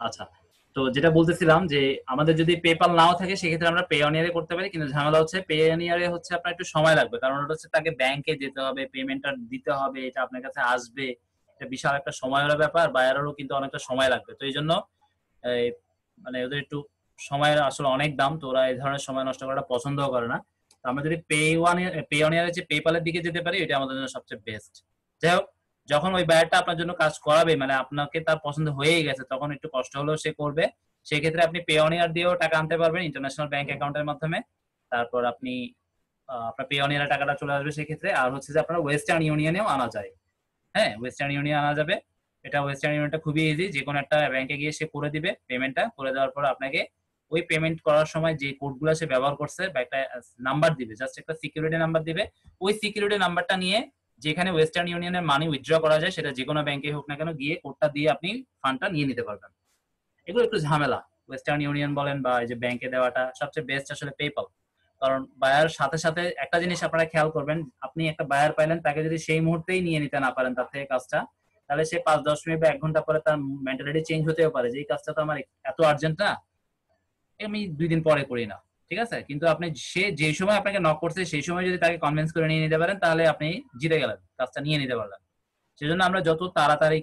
আচ্ছা তো যেটা বলতেছিলাম যে আমাদের যদি পেপাল নাও থাকে, সেক্ষেত্রে আমরা পেওনিয়ারে করতে পারি, কিন্তু ঝামেলা হচ্ছে পেওনিয়ারে হচ্ছে আপনার একটু সময় লাগবে। কারণ ওটা হচ্ছে তাকে ব্যাংকে যেতে হবে পেমেন্টটা দিতে হবে, এটা আপনার কাছে আসবে। এটা বিশাল একটা সময়ের ব্যাপার বায়ারেরও কিন্তু অনেকটা সময় লাগবে। তো এই জন্য মানে ওদের একটু সময়ের আসলে অনেক দাম, তো ওরা এই ধরনের সময় নষ্ট করাটা পছন্দ করে না। তো আমরা যদি পে ওয়ান পেওনিয়ারে যে পেপালের দিকে যেতে পারি, এটা আমাদের জন্য সবচেয়ে বেস্ট যাই হোক যখন ওই বায়ারটা আপনার জন্য কাজ করাবে মানে আপনাকে তার পছন্দ হয়েই গেছে তখন একটু কষ্ট হলেও সে করবে। সেই ক্ষেত্রে আপনি পেওনিয়ার দিয়েও টাকা আনতে পারবেন ইন্টারন্যাশনাল ব্যাংক অ্যাকাউন্টের মাধ্যমে। তারপর আপনি আপনার পেওনিয়ারে টাকাটা চলে আসবে সেক্ষেত্রে। আর হচ্ছে যে আপনার ওয়েস্টার্ন ইউনিয়নেও আনা যায়। হ্যাঁ ওয়েস্টার্ন ইউনিয়ন আনা যাবে। এটা ওয়েস্টার্ন ইউনিয়নটা খুবই ইজি যে কোনো একটা ব্যাংকে গিয়ে সে করে দিবে পেমেন্টটা করে দেওয়ার পর আপনাকে ওই পেমেন্ট করার সময় যে কোডগুলো সে ব্যবহার করছে বা একটা নাম্বার দিবে জাস্ট একটা সিকিউরিটি নাম্বার দিবে। ওই সিকিউরিটি নাম্বারটা নিয়ে যেখানে ওয়েস্টার্ন ইউনিয়নের মানি উইথড্র করা যায়, সেটা যে কোনো ব্যাংকে হোক না কেন গিয়ে কোডটা দিয়ে আপনি ফান্ডটা নিয়ে নিতে পারবেন। এগুলো একটু ঝামেলা। ওয়েস্টার্ন ইউনিয়ন বলেন বা এই যে ব্যাংকে দেওয়াটা সবচেয়ে বেস্ট আসলে পেপাল কারণ বায়ার সাথে সাথে একটা জিনিস আপনারা খেয়াল করবেন, আপনি একটা বায়ার পাইলেন, তাকে যদি সেই মুহূর্তেই নিয়ে নিতে না পারেন তার থেকে কাজটা, তাহলে সে পাঁচ, দশ মিনিট বা এক ঘণ্টা পরে তার মেন্টালিটি চেঞ্জ হতেও পারে যে, এই কাজটা তো আমার এত আর্জেন্ট না, আমি দুই দিন পরে করি না। ঠিক আছে? কিন্তু আপনি সে, যে সময় আপনাকে নক করছে, সেই সময় যদি তাকে কনভিন্স করে নিয়ে নিতে পারেন, তাহলে আপনি জিতে গেলেন। কাজটা নিয়ে নিতে পারলেন। সেজন্য আমরা যত তাড়াতাড়ি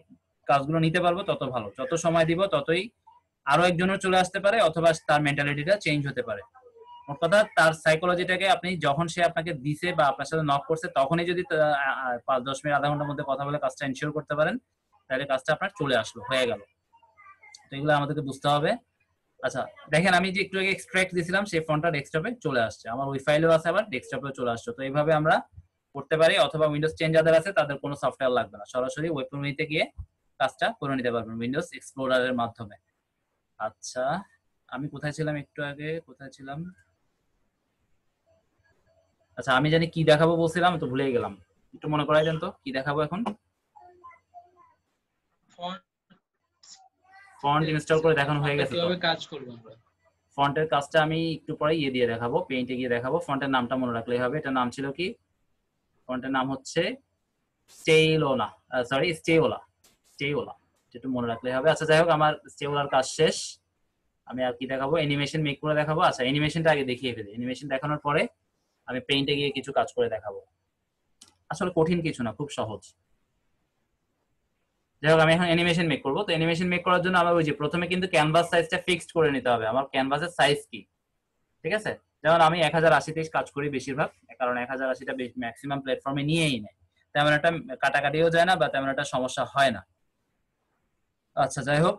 কাজগুলো নিতে পারব, তত ভালো। যত সময় দিব, ততই আরও একজনের চলে আসতে পারে, অথবা তার মেন্টালিটিটা চেঞ্জ হতে পারে। মোট কথা, তার সাইকোলজিটাকে আপনি যখন সে আপনাকে দিছে বা আপনার সাথে নক করছে, তখনই যদি পাঁচ, দশ মিনিট, আধা ঘণ্টার মধ্যে কথা বলে কাজটা এনশিওর করতে পারেন, তাহলে কাজটা আপনার চলে আসলো, হয়ে গেল। তো এগুলো আমাদেরকে বুঝতে হবে। আচ্ছা দেখেন আমি যে একটু আগে এক্সট্রাক্ট দিয়েছিলাম, সেই ফোনটা ডেস্কটপে চলে আসছে। আমার ওই ফাইলেও আছে আবার ডেস্কটপেও চলে আসছে। তো এইভাবে আমরা করতে পারি, অথবা উইন্ডোজ চেঞ্জ যাদের আছে, তাদের কোনো সফটওয়্যার লাগবে না। সরাসরি ওয়েব প্রমিতে গিয়ে কাজটা করে নিতে পারবেন উইন্ডোজ এক্সপ্লোরারের মাধ্যমে। আচ্ছা আমি কোথায় ছিলাম একটু আগে? কোথায় ছিলাম? আচ্ছা আমি জানি কি দেখাবো বলছিলাম, তো ভুলেই গেলাম। একটু মনে করাই দেন তো, কি দেখাবো এখন? ফন্ট ফন্ট ইনস্টল করে দেখানো হয়ে গেছে। কীভাবে কাজ করব আমরা? ফন্টের কাজটা আমি একটু পরে ইয়ে দিয়ে দেখাবো পেইন্টে গিয়ে দেখাবো। ফন্টের নামটা মনে রাখলেই হবে। এটা নাম ছিল কি? ফন্টের নাম হচ্ছে স্টেইলোনা সরি স্টেওলা স্টেওলা যেটা মনে রাখলেই হবে। আচ্ছা যাই হোক আমার স্টেওলার কাজ শেষ। আমি আর কি দেখাবো? অ্যানিমেশন মেক করে দেখাবো। আচ্ছা অ্যানিমেশনটা আগে দেখিয়ে ফেলি। অ্যানিমেশন দেখানোর পরে আমি পেইন্টে গিয়ে কিছু কাজ করে দেখাবো। আসলে কঠিন কিছু না খুব সহজ। যাই হোক আমি এখন অ্যানিমেশন মেক করব। তো অ্যানিমেশন মেক করার জন্য আমার ওই যে প্রথমে কিন্তু ক্যানভাস সাইজটা ফিক্সড করে নিতে হবে। আমার ক্যানভাসের সাইজ কি? ঠিক আছে? যেমন আমি এক হাজার আশিতে কাজ করি বেশিরভাগ, কারণ এক হাজার আশিটা ম্যাক্সিমাম প্ল্যাটফর্মে নিয়েই নেয়। তেমন একটা কাটাকাটিও যায় না বা তেমন একটা সমস্যা হয় না। আচ্ছা যাই হোক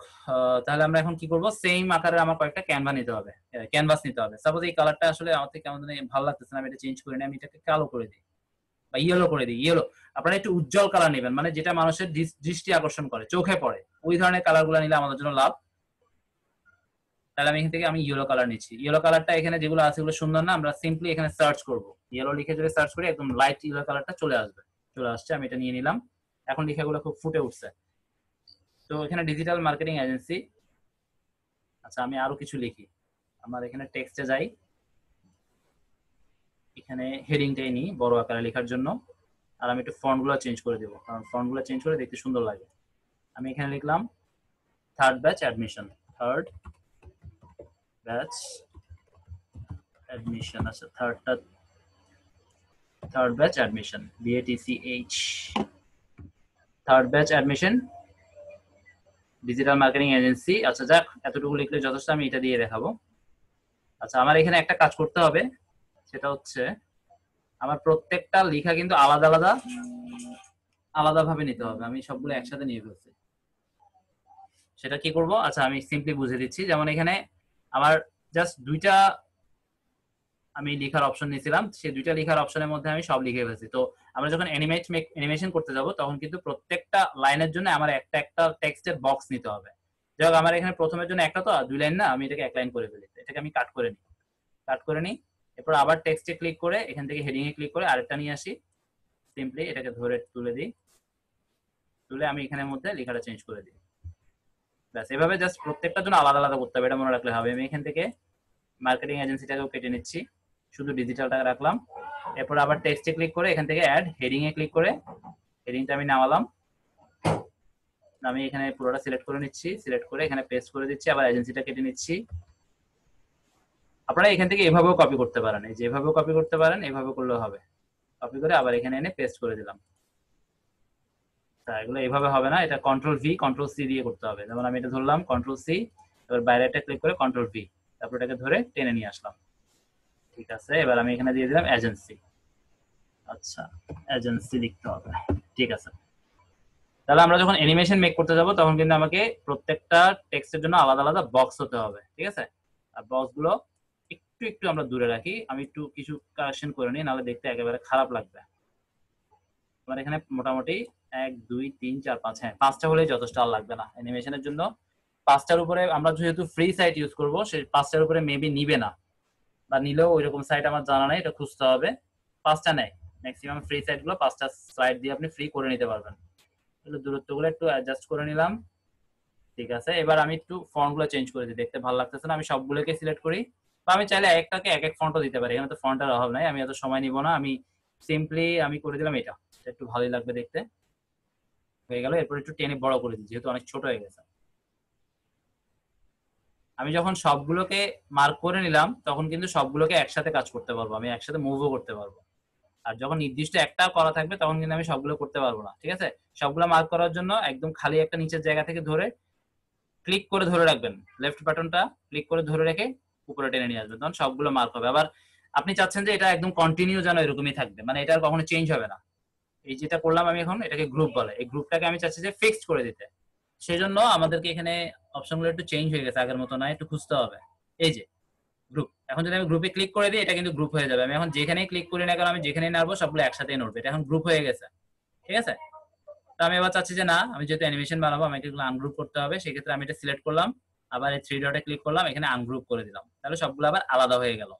তাহলে আমরা এখন কি করব? সেম আকারের আমার কয়েকটা ক্যানভা নিতে হবে। ক্যানভাস নিতে হবে। সাপোজ এই কালারটা আসলে আমার থেকে কেমন ভালো লাগতেছে না, আমি এটা চেঞ্জ করে নিই আমি এটাকে কালো করে দিই। বা ইয়েলো করে দিই ইয়েলো আপনারা একটু উজ্জ্বল কালার নেবেন মানে যেটা মানুষের দৃষ- দৃষ্টি আকর্ষণ করে, চোখে পড়ে। ওই ধরনের কালারগুলো নিলে আমাদের জন্য লাভ। তাহলে আমি এখান থেকে আমি ইয়েলো কালার নিচ্ছি। ইয়েলো কালারটা এখানে যেগুলো আছে এগুলো সুন্দর না, আমরা সিম্পলি এখানে সার্চ করব। ইয়েলো লিখে যদি সার্চ করি, একদম লাইট ইয়েলো কালারটা চলে আসবে। চলে আসছে, আমি এটা নিয়ে নিলাম। এখন লেখাগুলো খুব ফুটে উঠছে। তো এখানে ডিজিটাল মার্কেটিং এজেন্সি আচ্ছা আমি আরও কিছু লিখি। আমার এখানে টেক্সটে যাই। এখানে হেডিংটাই নিই, বড় আকারে লেখার জন্য। আর আমি একটু ফন্টগুলো চেঞ্জ করে দেবো, কারণ ফন্টগুলো চেঞ্জ করে দেখতে সুন্দর লাগে। আমি এখানে লিখলাম third batch admission third batch admission আচ্ছা থার্ডটা third batch admission B A T C H third batch admission digital marketing agency আচ্ছা যাক, এতটুকু লিখলে যথেষ্ট, আমি এটা দিয়ে দেখাবো। আচ্ছা আমার এখানে একটা কাজ করতে হবে। সেটা হচ্ছে, আমার প্রত্যেকটা লেখা কিন্তু আলাদা আলাদা আলাদা ভাবে নিতে হবে। আমি সবগুলো একসাথে নিয়ে ফেলছি। সেটা কি করব? আচ্ছা আমি সিম্পলি বুঝে দিচ্ছি। যেমন এখানে আমার জাস্ট দুইটা আমি লেখার অপশন নিয়েছিলাম। সেই দুইটা লেখার অপশনের মধ্যে আমি সব লিখে ফেলছি। তো আমরা যখন অ্যানিমেট অ্যানিমেশন করতে যাব, তখন কিন্তু প্রত্যেকটা লাইনের জন্য আমার একটা একটা টেক্সটের বক্স নিতে হবে। যাই আমার এখানে প্রথমের জন্য একটা তো দুই লাইন না, আমি এটাকে এক লাইন করে ফেলি। এটাকে আমি কাট করে নিই। কাট করে নিই। এরপর আবার টেক্সটে ক্লিক করে, এখান থেকে হেডিং এ ক্লিক করে আরেকটা নিয়ে আসি। সিম্পলি এটাকে ধরে তুলে দিই। তুলে আমি এখানের মধ্যে লেখাটা চেঞ্জ করে দিই। ব্যাস, এভাবে জাস্ট প্রত্যেকটার জন্য আলাদা আলাদা করতে হবে, এটা মনে রাখলে হবে। আমি এখান থেকে মার্কেটিং এজেন্সিটাকেও কেটে নিচ্ছি। শুধু ডিজিটালটা রাখলাম। এরপর আবার টেক্সটে ক্লিক করে এখান থেকে অ্যাড হেডিং এ ক্লিক করে হেডিংটা আমি নামালাম। আমি এখানে পুরোটা সিলেক্ট করে নিচ্ছি। সিলেক্ট করে এখানে পেস্ট করে দিচ্ছি। আবার এজেন্সিটা কেটে নিচ্ছি। আপনারা এখান থেকে এভাবেও কপি করতে পারেন। এই যে এভাবেও কপি করতে পারেন, এভাবে করলেও হবে। কপি করে আবার এখানে এনে পেস্ট করে দিলাম। তা এগুলো এভাবে হবে না, এটা কন্ট্রোল ভি কন্ট্রোল সি দিয়ে করতে হবে। যেমন আমি এটা ধরলাম কন্ট্রোল সি এবার বাইরে একটা ক্লিক করে কন্ট্রোল ভি তারপর এটাকে ধরে টেনে নিয়ে আসলাম। ঠিক আছে, এবার আমি এখানে দিয়ে দিলাম এজেন্সি আচ্ছা এজেন্সি লিখতে হবে। ঠিক আছে। তাহলে আমরা যখন অ্যানিমেশন মেক করতে যাব, তখন কিন্তু আমাকে প্রত্যেকটা টেক্সটের জন্য আলাদা আলাদা বক্স হতে হবে। ঠিক আছে? আর বক্সগুলো একটু একটু আমরা দূরে রাখি। আমি একটু কিছু কারেকশন করে নিই, নাহলে দেখতে একেবারে খারাপ লাগবে। আমার এখানে মোটামুটি এক, দুই, তিন, চার, পাঁচ হ্যাঁ পাঁচটা হলেই যথেষ্ট আর লাগবে না অ্যানিমেশনের জন্য। পাঁচটার উপরে আমরা যেহেতু ফ্রি সাইট ইউজ করব, সেই পাঁচটার উপরে মেবি নিবে না। বা নিলেও ওই রকম সাইট আমার জানা নাই, এটা খুঁজতে হবে। পাঁচটা নেয়। ম্যাক্সিমাম ফ্রি সাইটগুলো পাঁচটা স্লাইড দিয়ে আপনি ফ্রি করে নিতে পারবেন। দূরত্বগুলো একটু অ্যাডজাস্ট করে নিলাম। ঠিক আছে, এবার আমি একটু ফন্টগুলো চেঞ্জ করে দিই। দেখতে ভালো লাগতেছে না, আমি সবগুলোকে সিলেক্ট করি। বা আমি চাইলে একটাকে এক এক ফন্টও দিতে পারি, এখানে তো ফন্টের অভাব নাই, আমি এত সময় নিব না, আমি সিম্পলি আমি করে দিলাম এটা একটু ভালোই লাগবে দেখতে। হয়ে গেল, এরপর একটু টেনে বড় করে দিই, যেহেতু অনেক ছোট হয়ে গেছে। আমি যখন সবগুলোকে মার্ক করে নিলাম, তখন কিন্তু সবগুলোকে একসাথে কাজ করতে পারব, আমি একসাথে মুভও করতে পারব। আর যখন নির্দিষ্ট একটা করা থাকবে, তখন কিন্তু আমি সবগুলো করতে পারব না, ঠিক আছে? সবগুলো মার্ক করার জন্য একদম খালি একটা নিচের জায়গা থেকে ধরে ক্লিক করে ধরে রাখবেন লেফট বাটনটা ক্লিক করে ধরে রেখে উপরে টেনে নিয়ে আসবেন তখন সবগুলো মার্ক হবে আবার আপনি চাচ্ছেন যে এটা একদম কন্টিনিউ যেন এরকমই থাকবে মানে এটা কখনো চেঞ্জ হবে না। এই যেটা করলাম আমি এখন, এটাকে গ্রুপ বলে। এই গ্রুপটাকে আমি চাচ্ছি যে ফিক্সড করে দিতে। সেই জন্য আমাদেরকে এখানে অপশনগুলো একটু চেঞ্জ হয়ে গেছে আগের মতো না একটু খুঁজতে হবে। এই যে গ্রুপ এখন যদি আমি গ্রুপে ক্লিক করে দিই, এটা কিন্তু গ্রুপ হয়ে যাবে। আমি এখন যেখানেই ক্লিক করি না কারণ আমি যেখানেই নাড়বো, সবগুলো একসাথে নড়বে। এটা এখন গ্রুপ হয়ে গেছে। ঠিক আছে? তো আমি এবার চাচ্ছি যে না, আমি যেহেতু অ্যানিমেশন বানাবো, আমাকে এগুলো আনগ্রুপ করতে হবে। সেক্ষেত্রে আমি এটা সিলেক্ট করলাম। আবার এই থ্রি ডটে ক্লিক করলাম, এখানে আনগ্রুপ করে দিলাম। তাহলে সবগুলো আবার আলাদা হয়ে গেল।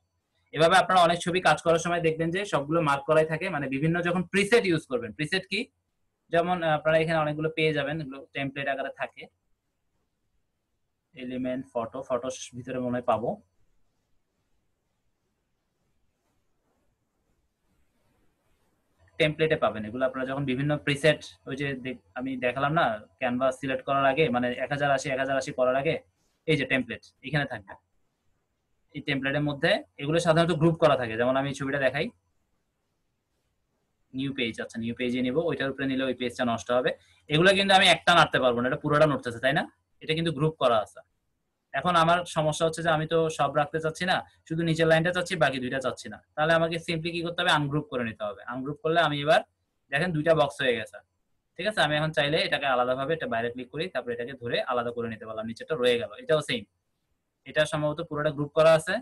এভাবে আপনারা অনেক ছবি কাজ করার সময় দেখবেন যে সবগুলো মার্ক করাই থাকে মানে বিভিন্ন যখন প্রিসেট ইউজ করবেন প্রিসেট কি? যেমন আপনারা এখানে অনেকগুলো পেয়ে যাবেন, এগুলো টেমপ্লেট আকারে থাকে। এলিমেন্ট ফটো ফটো ভিতরে মনে হয় পাবো। টেমপ্লেটে পাবেন। এগুলো আপনারা যখন বিভিন্ন প্রিসেট ওই যে আমি দেখালাম না ক্যানভাস সিলেক্ট করার আগে মানে এক হাজার আশি, এক হাজার আশি করার আগে এই যে টেমপ্লেট এখানে থাকবে। এই টেমপ্লেটের মধ্যে এগুলো সাধারণত গ্রুপ করা থাকে। যেমন আমি ছবিটা দেখাই। নিউ পেজ আচ্ছা নিউ পেজে নিব। ওইটার উপরে নিলে ওই পেজটা নষ্ট হবে। এগুলো কিন্তু আমি একটা নাড়তে পারব না, এটা পুরোটা নড়তেছে তাই না? এটা কিন্তু গ্রুপ করা আছে। এখন আমার সমস্যা হচ্ছে যে আমি তো সব রাখতে চাচ্ছি না, শুধু নিচের লাইনটা চাচ্ছি, বাকি দুইটা চাচ্ছি না। তাহলে আমাকে সিম্পলি কি করতে হবে? আনগ্রুপ করে নিতে হবে। আনগ্রুপ করলে আমি এবার, দেখেন দুইটা বক্স হয়ে গেছে। ঠিক আছে? আমি এখন চাইলে এটাকে আলাদাভাবে এটা বাইরে ক্লিক করি, তারপরে এটাকে ধরে আলাদা করে নিতে পারলাম নিচেটা রয়ে গেল, এটাও সেম এটা সম্ভবত পুরোটা গ্রুপ করা আছে।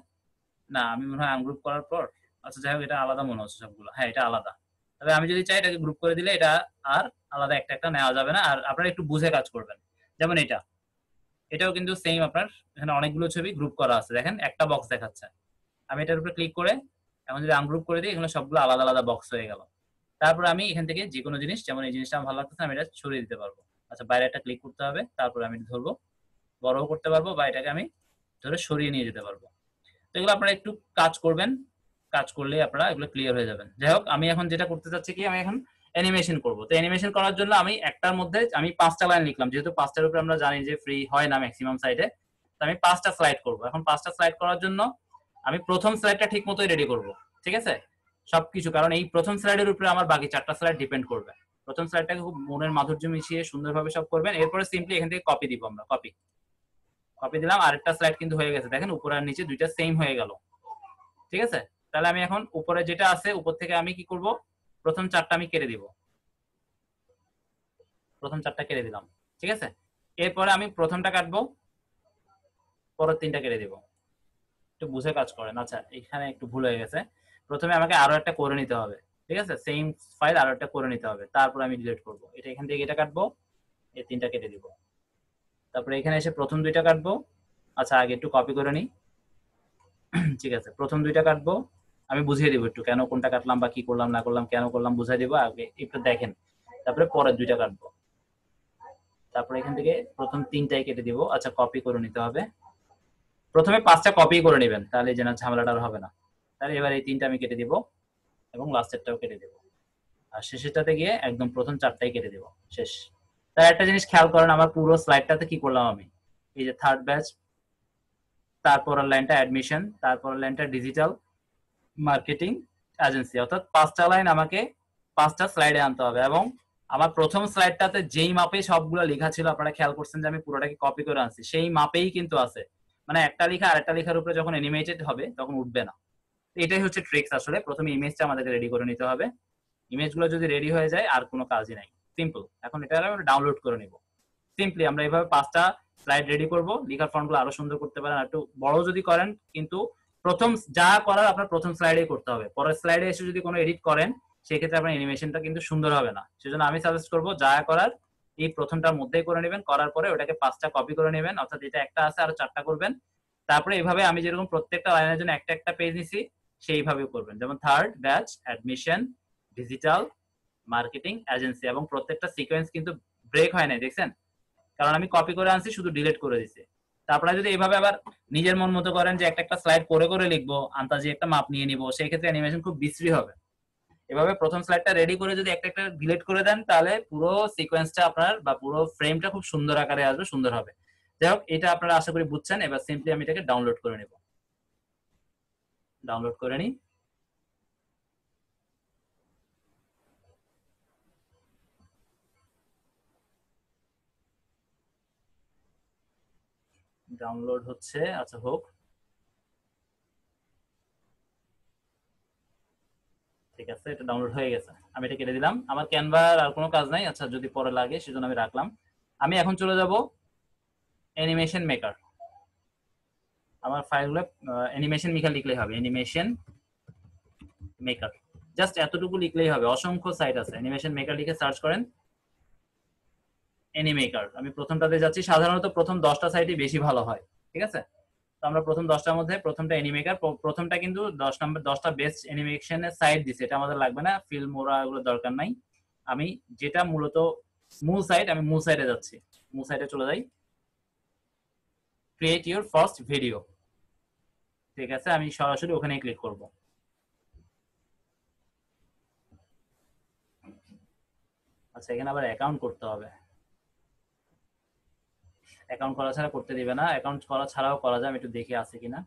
না, আমি মনে হয় আনগ্রুপ করার পর আচ্ছা যাই হোক, এটা আলাদা মনে হচ্ছে সবগুলো। হ্যাঁ এটা আলাদা। তবে আমি যদি চাই এটাকে গ্রুপ করে দিলে এটা আর আলাদা একটা একটা নেওয়া যাবে না, আর আপনারা একটু বুঝে কাজ করবেন। যেমন এটা। এটাও কিন্তু সেম আপনার, এখানে অনেকগুলো ছবি গ্রুপ করা আছে। দেখেন, একটা বক্স দেখাচ্ছে। আমি এটার উপরে ক্লিক করে, এখন যদি আনগ্রুপ করে দিই, এখানে সবগুলো আলাদা আলাদা বক্স হয়ে গেল। তারপর আমি এখান থেকে যে কোনো জিনিস, যেমন এই জিনিসটা আমার ভালো লাগতেছে, আমি এটা ছড়িয়ে দিতে পারব। আচ্ছা বাইরে একটা ক্লিক করতে হবে, তারপর আমি ধরবো। বড়ও করতে পারব বা এটাকে আমি ধরে সরিয়ে নিয়ে যেতে পারব। তো এগুলো আপনারা একটু কাজ করবেন। কাজ করলে আপনারা এগুলো ক্লিয়ার হয়ে যাবেন। যাই হোক, আমি এখন যেটা করতে চাচ্ছি কি, আমি এখন অ্যানিমেশন করব। তো অ্যানিমেশন করার জন্য আমি একটার মধ্যে, আমি পাঁচটা লাইন লিখলাম। যেহেতু পাঁচটার উপরে আমরা জানি যে ফ্রি হয় না ম্যাক্সিমাম সাইডে তো আমি পাঁচটা স্লাইড করব। এখন পাঁচটা স্লাইড করার জন্য আমি প্রথম স্লাইডটা ঠিক মতোই রেডি করব। ঠিক আছে? সবকিছু। কারণ এই প্রথম স্লাইডের উপরে আমার বাকি চারটা স্লাইড ডিপেন্ড করবে। প্রথম স্লাইডটাকে খুব মনের মাধুর্য মিশিয়ে সুন্দরভাবে সব করবেন। এরপরে সিম্পলি এখান থেকে কপি দিব আমরা কপি কপি দিলাম, আরেকটা স্লাইড কিন্তু হয়ে গেছে। দেখেন উপর আর নিচে দুইটা সেম হয়ে গেল। ঠিক আছে? তাহলে আমি এখন উপরে যেটা আছে, উপর থেকে আমি কি করব? প্রথম চারটা আমি কেটে দিব। প্রথম চারটা কেটে দিলাম। ঠিক আছে? এরপরে আমি প্রথমটা কাটবো, পরের তিনটা কেটে দিব। একটু বুঝে কাজ করেন। আচ্ছা এখানে একটু ভুল হয়ে গেছে। প্রথমে আমাকে আরও একটা করে নিতে হবে, ঠিক আছে? সেম ফাইল আরও একটা করে নিতে হবে, তারপর আমি ডিলিট করব। এটা এখান থেকে এটা কাটবো, এই তিনটা কেটে দিব। তারপরে এখানে এসে প্রথম দুইটা কাটবো। আচ্ছা আগে একটু কপি করে নিই। ঠিক আছে, প্রথম দুইটা কাটবো। আমি বুঝিয়ে দিব একটু কেন কোনটা কাটলাম বা কি করলাম, না করলাম, কেন করলাম বুঝাই দিব। আগে একটু দেখেন। তারপরে পরের দুইটা কাটবো। তারপরে এখান থেকে প্রথম তিনটাই কেটে দিব। আচ্ছা কপি করে নিতে হবে। প্রথমে পাঁচটা কপি করে নেবেন, তাহলে যেন ঝামেলাটা হবে না। তাহলে এবার এই তিনটা আমি কেটে দিব এবং লাস্টেরটাও কেটে দিব। আর শেষেরটাতে গিয়ে একদম প্রথম চারটাই কেটে দিব, শেষ। তার একটা জিনিস খেয়াল করেন, আমার পুরো স্লাইডটাতে কি করলাম আমি? এই যে থার্ড ব্যাচ তারপরের লাইনটা অ্যাডমিশন তারপরের লাইনটা ডিজিটাল মার্কেটিং এজেন্সি অর্থাৎ পাঁচটা লাইন আমাকে পাঁচটা স্লাইডে আনতে হবে এবং আমার প্রথম স্লাইডটাতে যেই মাপে সবগুলো লেখা ছিল, আপনারা খেয়াল করছেন যে আমি পুরোটাকে কপি করে আনছি। সেই মাপেই কিন্তু আছে। মানে একটা লেখা আর একটা লেখার উপরে যখন অ্যানিমেটেড হবে, তখন উঠবে না। এটাই হচ্ছে ট্রিক্স আসলে। প্রথমে ইমেজটা আমাদেরকে রেডি করে নিতে হবে। ইমেজগুলো যদি রেডি হয়ে যায়, আর কোনো কাজই নাই। সিম্পল এখন এটা আমরা ডাউনলোড করে নিব। সিম্পলি আমরা এইভাবে পাঁচটা স্লাইড রেডি করব। লেখার ফন্টগুলো আরও সুন্দর করতে পারেন। একটু বড় যদি করেন, কিন্তু প্রথম যা করার আপনার প্রথম স্লাইডেই করতে হবে। পরের স্লাইডে এসে যদি কোনো এডিট করেন, সেক্ষেত্রে আপনার অ্যানিমেশনটা কিন্তু সুন্দর হবে না। সেজন্য আমি সাজেস্ট করব, যা করার এই প্রথমটার মধ্যেই করে নেবেন। করার পরে ওটাকে পাঁচটা কপি করে নেবেন। অর্থাৎ এটা একটা আছে, আর চারটা করবেন। তারপরে এভাবে আমি যেরকম প্রত্যেকটা লাইনের জন্য একটা একটা পেজ নিছি সেইভাবে করবেন। যেমন third batch admission digital marketing agency এবং প্রত্যেকটা সিকোয়েন্স কিন্তু ব্রেক হয় নাই, দেখছেন? কারণ আমি কপি করে আনছি, শুধু ডিলিট করে দিছি। তারপরে যদি এইভাবে আবার নিজের মন মতো করেন যে একটা একটা স্লাইড করে করে লিখব আন্তাজি একটা মাপ নিয়ে নিবো, সেই ক্ষেত্রে অ্যানিমেশন খুব বিশ্রী হবে। এভাবে প্রথম স্লাইডটা রেডি করে যদি একটা একটা ডিলিট করে দেন, তাহলে পুরো সিকোয়েন্সটা আপনার বা পুরো ফ্রেমটা খুব সুন্দর আকারে আসবে, সুন্দর হবে। যাই হোক, এটা আপনারা আশা করি বুঝছেন, এবার সিম্পলি আমি এটাকে ডাউনলোড করে নেব। ডাউনলোড করে নিই ডাউনলোড হচ্ছে আচ্ছা হোক। ঠিক আছে, এটা ডাউনলোড হয়ে গেছে। আমি এটা কেটে দিলাম। আমার ক্যানভার আর কোনো কাজ নাই। আচ্ছা যদি পরে লাগে, সেজন্য আমি রাখলাম। আমি এখন চলে যাব অ্যানিমেশন মেকার। আমার ফাইলগুলো অ্যানিমেশন মেকার লিখলেই হবে। অ্যানিমেশন মেকার জাস্ট এতটুকু লিখলেই হবে। অসংখ্য সাইট আছে। অ্যানিমেশন মেকার লিখে সার্চ করেন। অ্যানিমেকার আমি প্রথমটাতে যাচ্ছি। সাধারণত প্রথম দশটা সাইটই বেশি ভালো হয়। ঠিক আছে? তো আমরা প্রথম দশটার মধ্যে প্রথমটা অ্যানিমেকার প্রথমটা কিন্তু দশ নম্বর, দশটা বেস্ট অ্যানিমেশনের সাইট দিছে। এটা আমাদের লাগবে না। ফিল্ম ওরা এগুলো দরকার নাই। আমি যেটা মূলত মূল সাইট আমি মূল সাইটে যাচ্ছি। মূল সাইটে চলে যাই। ক্রিয়েট ইউর ফার্স্ট ভিডিও ঠিক আছে? আমি সরাসরি ওখানে ক্লিক করব। আচ্ছা এখানে আবার অ্যাকাউন্ট করতে হবে। অ্যাকাউন্ট করা ছাড়া করতে দিবে না। অ্যাকাউন্ট করা ছাড়াও করা যায়, আমি একটু দেখে আছে কিনা।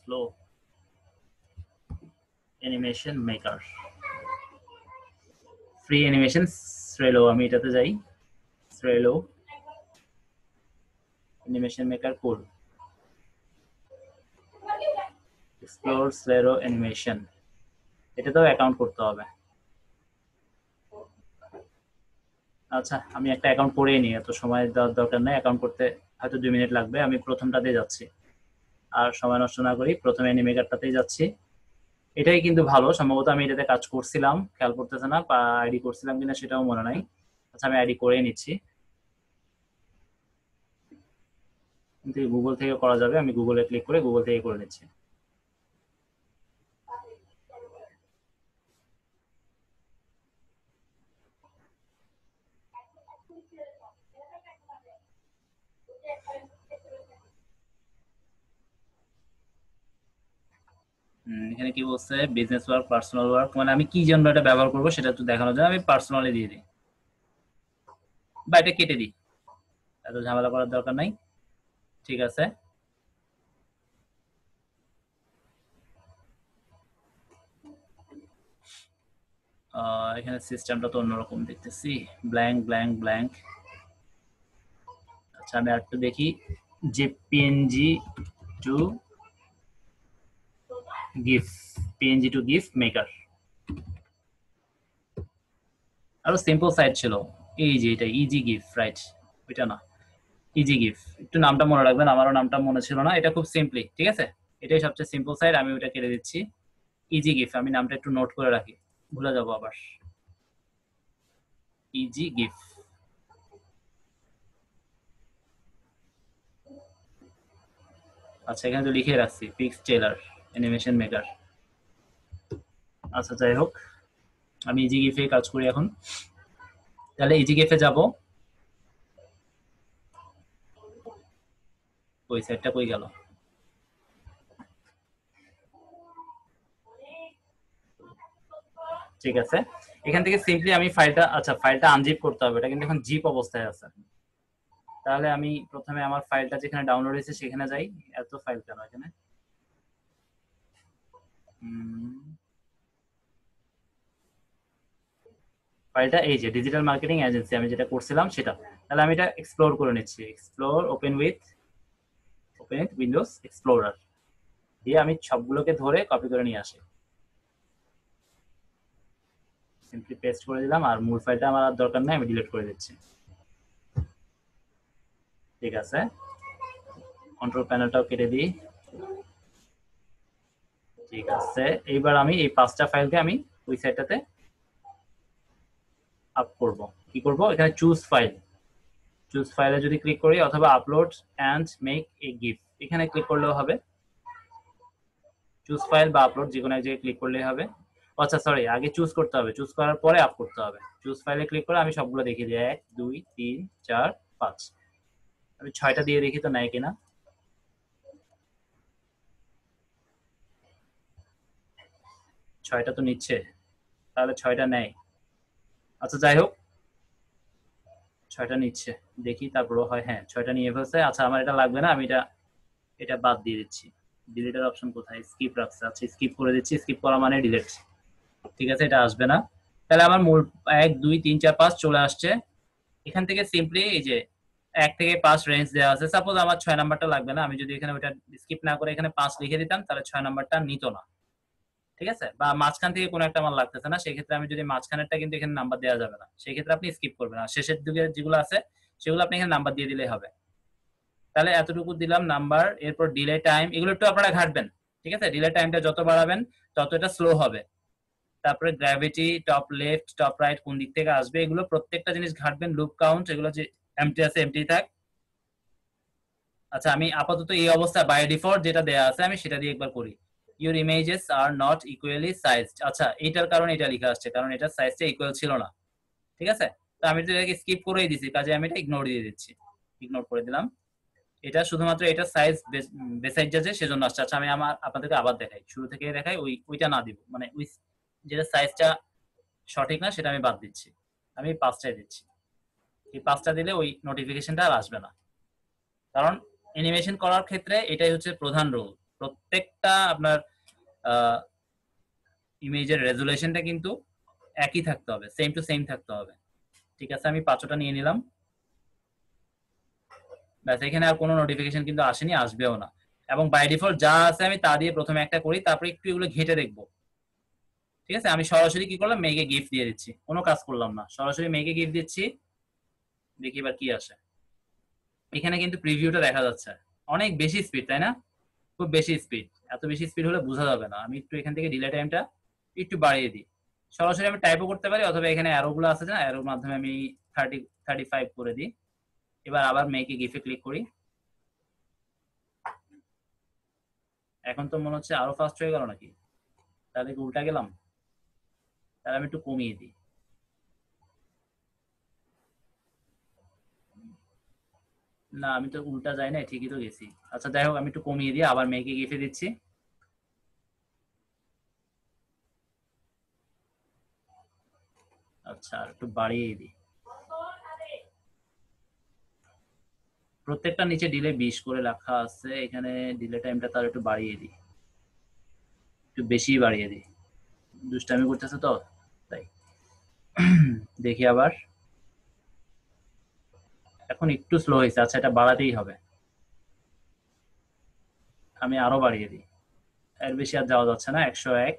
Slow animation maker free animation শ্রেলো আমি এটাতে যাই। শ্রেলো অ্যানিমেশন মেকার কোড এক্সপ্লোর শ্রেলো অ্যানিমেশন এটাতেও অ্যাকাউন্ট করতে হবে। আচ্ছা আমি একটা অ্যাকাউন্ট করে নিই, এত সময় দেওয়ার দরকার নেই। অ্যাকাউন্ট করতে হয়তো দুই মিনিট লাগবে, আমি প্রথমটাতে যাচ্ছি। আর সময় নষ্ট না করি, প্রথমে অ্যানিমেকারটাতেই যাচ্ছি। এটাই কিন্তু ভালো, সম্ভবত আমি এটাতে কাজ করছিলাম, খেয়াল করতেছে না, বা আইডি করছিলাম কিনা সেটাও মনে নাই। আচ্ছা আমি আইডি করে নিচ্ছি। কিন্তু গুগল থেকে করা যাবে, আমি গুগলে ক্লিক করে গুগল থেকে করে নিচ্ছি। এখানে কি বলছে? বিজনেস ওয়ার্ক পার্সোনাল ওয়ার্ক মানে আমি কি জন্য এটা ব্যবহার করব সেটা একটু দেখানোর জন্য আমি পার্সোনালি দিয়ে দিই। বা এটা কেটে দিই। এত ঝামেলা করার দরকার নাই। ঠিক আছে। এখানে সিস্টেমটা তো অন্যরকম দেখতেছি। ব্ল্যাঙ্ক ব্ল্যাঙ্ক ব্ল্যাঙ্ক আচ্ছা আমি একটু দেখি। যে PNG to GIF PNG to GIF maker আরও সিম্পল সাইট ছিল। এই যে এটা ইজি গিফ রাইট ওইটা না। ইজি গিফ একটু নামটা মনে রাখবেন, আমারও নামটা মনে ছিল না। এটা খুব সিম্পলি ঠিক আছে? এটাই সবচেয়ে সিম্পল সাইট আমি ওটা কেটে দিচ্ছি। ইজি গিফ আমি নামটা একটু নোট করে রাখি। ভুলে যাব আবার। ইজি গিফ আচ্ছা এখানে তো লিখে রাখছি পিক্স টেলার অ্যানিমেশন মেকার আচ্ছা যাই হোক। আমি ইজি গিফে কাজ করি এখন। তাহলে ইজি গিফে যাব। ওই সাইডটা কই গেল? ঠিক আছে। এখান থেকে সিম্পলি আমি ফাইলটা আচ্ছা ফাইলটা আনজিপ করতে হবে। এটা কিন্তু এখন জিপ অবস্থায় আছে। তাহলে আমি প্রথমে আমার ফাইলটা যেখানে ডাউনলোড হয়েছে সেখানে যাই। এত ফাইল কেন এখানে? ফাইলটা এই যে ডিজিটাল মার্কেটিং এজেন্সি আমি যেটা করছিলাম সেটা। তাহলে আমি এটা এক্সপ্লোর করে নিচ্ছি। Explore open with open with Windows Explorer দিয়ে আমি সবগুলোকে ধরে কপি করে নিয়ে আসি। সিম্পলি পেস্ট করে দিলাম আর মূল ফাইলটা আমার আর দরকার নেই, আমি ডিলিট করে দিচ্ছি। ঠিক আছে? কন্ট্রোল প্যানেলটাও কেটে দিই। ঠিক আছে। এইবার আমি এই পাঁচটা ফাইলকে আমি ওই সাইডটাতে আপ করব। কি করব? এখানে চুজ ফাইল চুজ ফাইলে যদি ক্লিক করি অথবা upload and make a gift এখানে ক্লিক করলেও হবে। চুজ ফাইল বা আপলোড যে কোনো এক জায়গায় ক্লিক করলেই হবে। আচ্ছা সরি আগে চুজ করতে হবে। চুজ করার পরে আপ করতে হবে। চুজ ফাইলে ক্লিক করে আমি সবগুলো দেখিয়ে দিই। এক, দুই, তিন, চার, পাঁচ। আমি ছয়টা দিয়ে দেখি তো নেয় কিনা। ছয়টা তো নিচ্ছে। তাহলে ছয়টা নেয়। আচ্ছা যাই হোক। ছয়টা নিচ্ছে। দেখি তারপরও হয় হ্যাঁ ছয়টা নিয়ে ফেলছে। আচ্ছা আমার এটা লাগবে না, আমি এটা এটা বাদ দিয়ে দিচ্ছি। ডিলিটের অপশন কোথায়? স্কিপ রাখছে। আচ্ছা স্কিপ করে দিচ্ছি। স্কিপ করা মানে ডিলিট ঠিক আছে, এটা আসবে না। তাহলে আমার মূল এক, দুই, তিন, চার, পাঁচ চলে আসছে। এখান থেকে সিম্পলি এই যে এক থেকে পাঁচ রেঞ্জ দেওয়া আছে। সাপোজ আমার ছয় নাম্বারটা লাগবে না। আমি যদি এখানে ওইটা স্কিপ না করে এখানে পাঁচ লিখে দিতাম, তাহলে ছয় নাম্বারটা নিত না। ঠিক আছে? বা মাঝখান থেকে কোনো একটা আমার লাগতেছে না, সেক্ষেত্রে আমি যদি মাঝখানেরটা কিন্তু এখানে নাম্বার দেওয়া যাবে না। সেক্ষেত্রে আপনি স্কিপ করবেন। আর শেষের দিকে যেগুলো আছে, সেগুলো আপনি এখানে নাম্বার দিয়ে দিলেই হবে। তাহলে এতটুকু দিলাম নাম্বার এরপর ডিলে টাইম এগুলো একটু আপনারা ঘাটবেন। ঠিক আছে? ডিলে টাইমটা যত বাড়াবেন, তত এটা স্লো হবে। তারপরে gravity top left top right কোন দিক থেকে আসবে, এগুলো প্রত্যেকটা জিনিস ঘাটবেন লুপ কাউন্ট এগুলো যে এমটি আছে এমটি থাক। আচ্ছা আমি আপাতত এই অবস্থায় বাই ডিফল্ট যেটা দেয়া আছে, আমি সেটা দিয়ে একবার করি। Your images are not equally sized আচ্ছা এটার কারণে এটা লেখা আসছে, কারণ এটার সাইজটা ইকুয়াল ছিল না। ঠিক আছে? তো আমি এটাকে স্কিপ করেই দিছি, কাজে আমি এটা ইগনোর দিয়ে দিচ্ছি। ইগনোর করে দিলাম। এটা শুধুমাত্র এটা সাইজ বেসাইড যাচ্ছে, সেজন্য আসছে। আচ্ছা আমি আমার আপনাদেরকে আবার দেখাই। শুরু থেকে দেখাই, ওই ওইটা না দিব। মানে ওই যেটা সাইজটা সঠিক না, সেটা আমি বাদ দিচ্ছি। আমি পাঁচটায় দিচ্ছি। এই পাঁচটা দিলে ওই নোটিফিকেশনটা আর আসবে না। কারণ অ্যানিমেশন করার ক্ষেত্রে এটাই হচ্ছে প্রধান রোল প্রত্যেকটা আপনার ইমেজের রেজুলেশনটা কিন্তু একই থাকতে হবে সেম টু সেম থাকতে হবে। ঠিক আছে, আমি পাঁচটা নিয়ে নিলাম। ব্যাস, এখানে আর কোনো নোটিফিকেশন কিন্তু আসেনি, আসবেও না। এবং বাই ডিফল্ট যা আছে আমি তা দিয়ে প্রথমে একটা করি, তারপরে একটু এগুলো ঘেটে দেখব। ঠিক আছে, আমি সরাসরি কি করলাম? মেয়েকে গিফট দিয়ে দিচ্ছি। কোনো কাজ করলাম না। সরাসরি মেয়েকে গিফট দিচ্ছি। দেখি এবার কি আসে। এখানে কিন্তু প্রিভিউটা দেখা যাচ্ছে। অনেক বেশি স্পিড তাই না? খুব বেশি স্পিড এত বেশি স্পিড হলে বোঝা যাবে না। আমি একটু এখান থেকে ডিলে টাইমটা একটু বাড়িয়ে দিই। সরাসরি আমি টাইপও করতে পারি, অথবা এখানে অ্যারোগুলো আছে না অ্যারোর মাধ্যমে আমি থার্টি থার্টি ফাইভ করে দিই। এবার আবার মেয়েকে গিফে ক্লিক করি। এখন তো মনে হচ্ছে আরও ফাস্ট হয়ে গেল নাকি? তাহলে উল্টা গেলাম? তাহলে আমি একটু কমিয়ে দিই। না, আমি তো উল্টা যাই না ঠিকই তো গেছি। আচ্ছা যাই হোক, আমি একটু কমিয়ে দিয়ে আবার মেয়েকে গিফে দিচ্ছি। আচ্ছা একটু বাড়িয়ে দিই। প্রত্যেকটা নিচে ডিলে বিশ করে লেখা আছে। এখানে ডিলে টাইমটা তার একটু বাড়িয়ে দিই। একটু বেশি বাড়িয়ে দিই। দুষ্টামি করতেছে তো, তাই। দেখি আবার। এখন একটু স্লো হয়েছে। আচ্ছা এটা বাড়াতেই হবে। আমি আরও বাড়িয়ে দিই। এর বেশি আর যাওয়া যাচ্ছে না, একশো এক।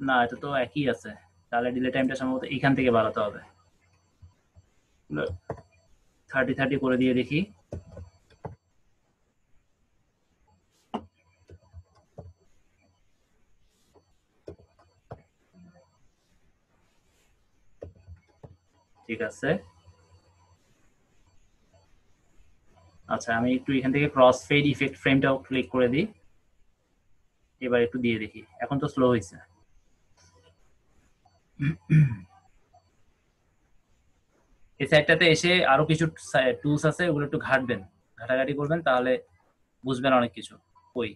না, এটা তো একই আছে। তাহলে ডিলে টাইমটা সম্ভবত এখান থেকে বাড়াতে হবে। থার্টি থার্টি করে দিয়ে দেখি। ঠিক আছে? আচ্ছা আমি একটু এখান থেকে ক্রস ফেড ইফেক্ট ফ্রেমটাও ক্লিক করে দিই। এবার একটু দিয়ে দেখি। এখন তো স্লো হয়েছে এই সাইডটাতে এসে আরও কিছু টুলস আছে, ওগুলো একটু ঘাটবেন। ঘাটাঘাটি করবেন, তাহলে বুঝবেন অনেক কিছু। কই?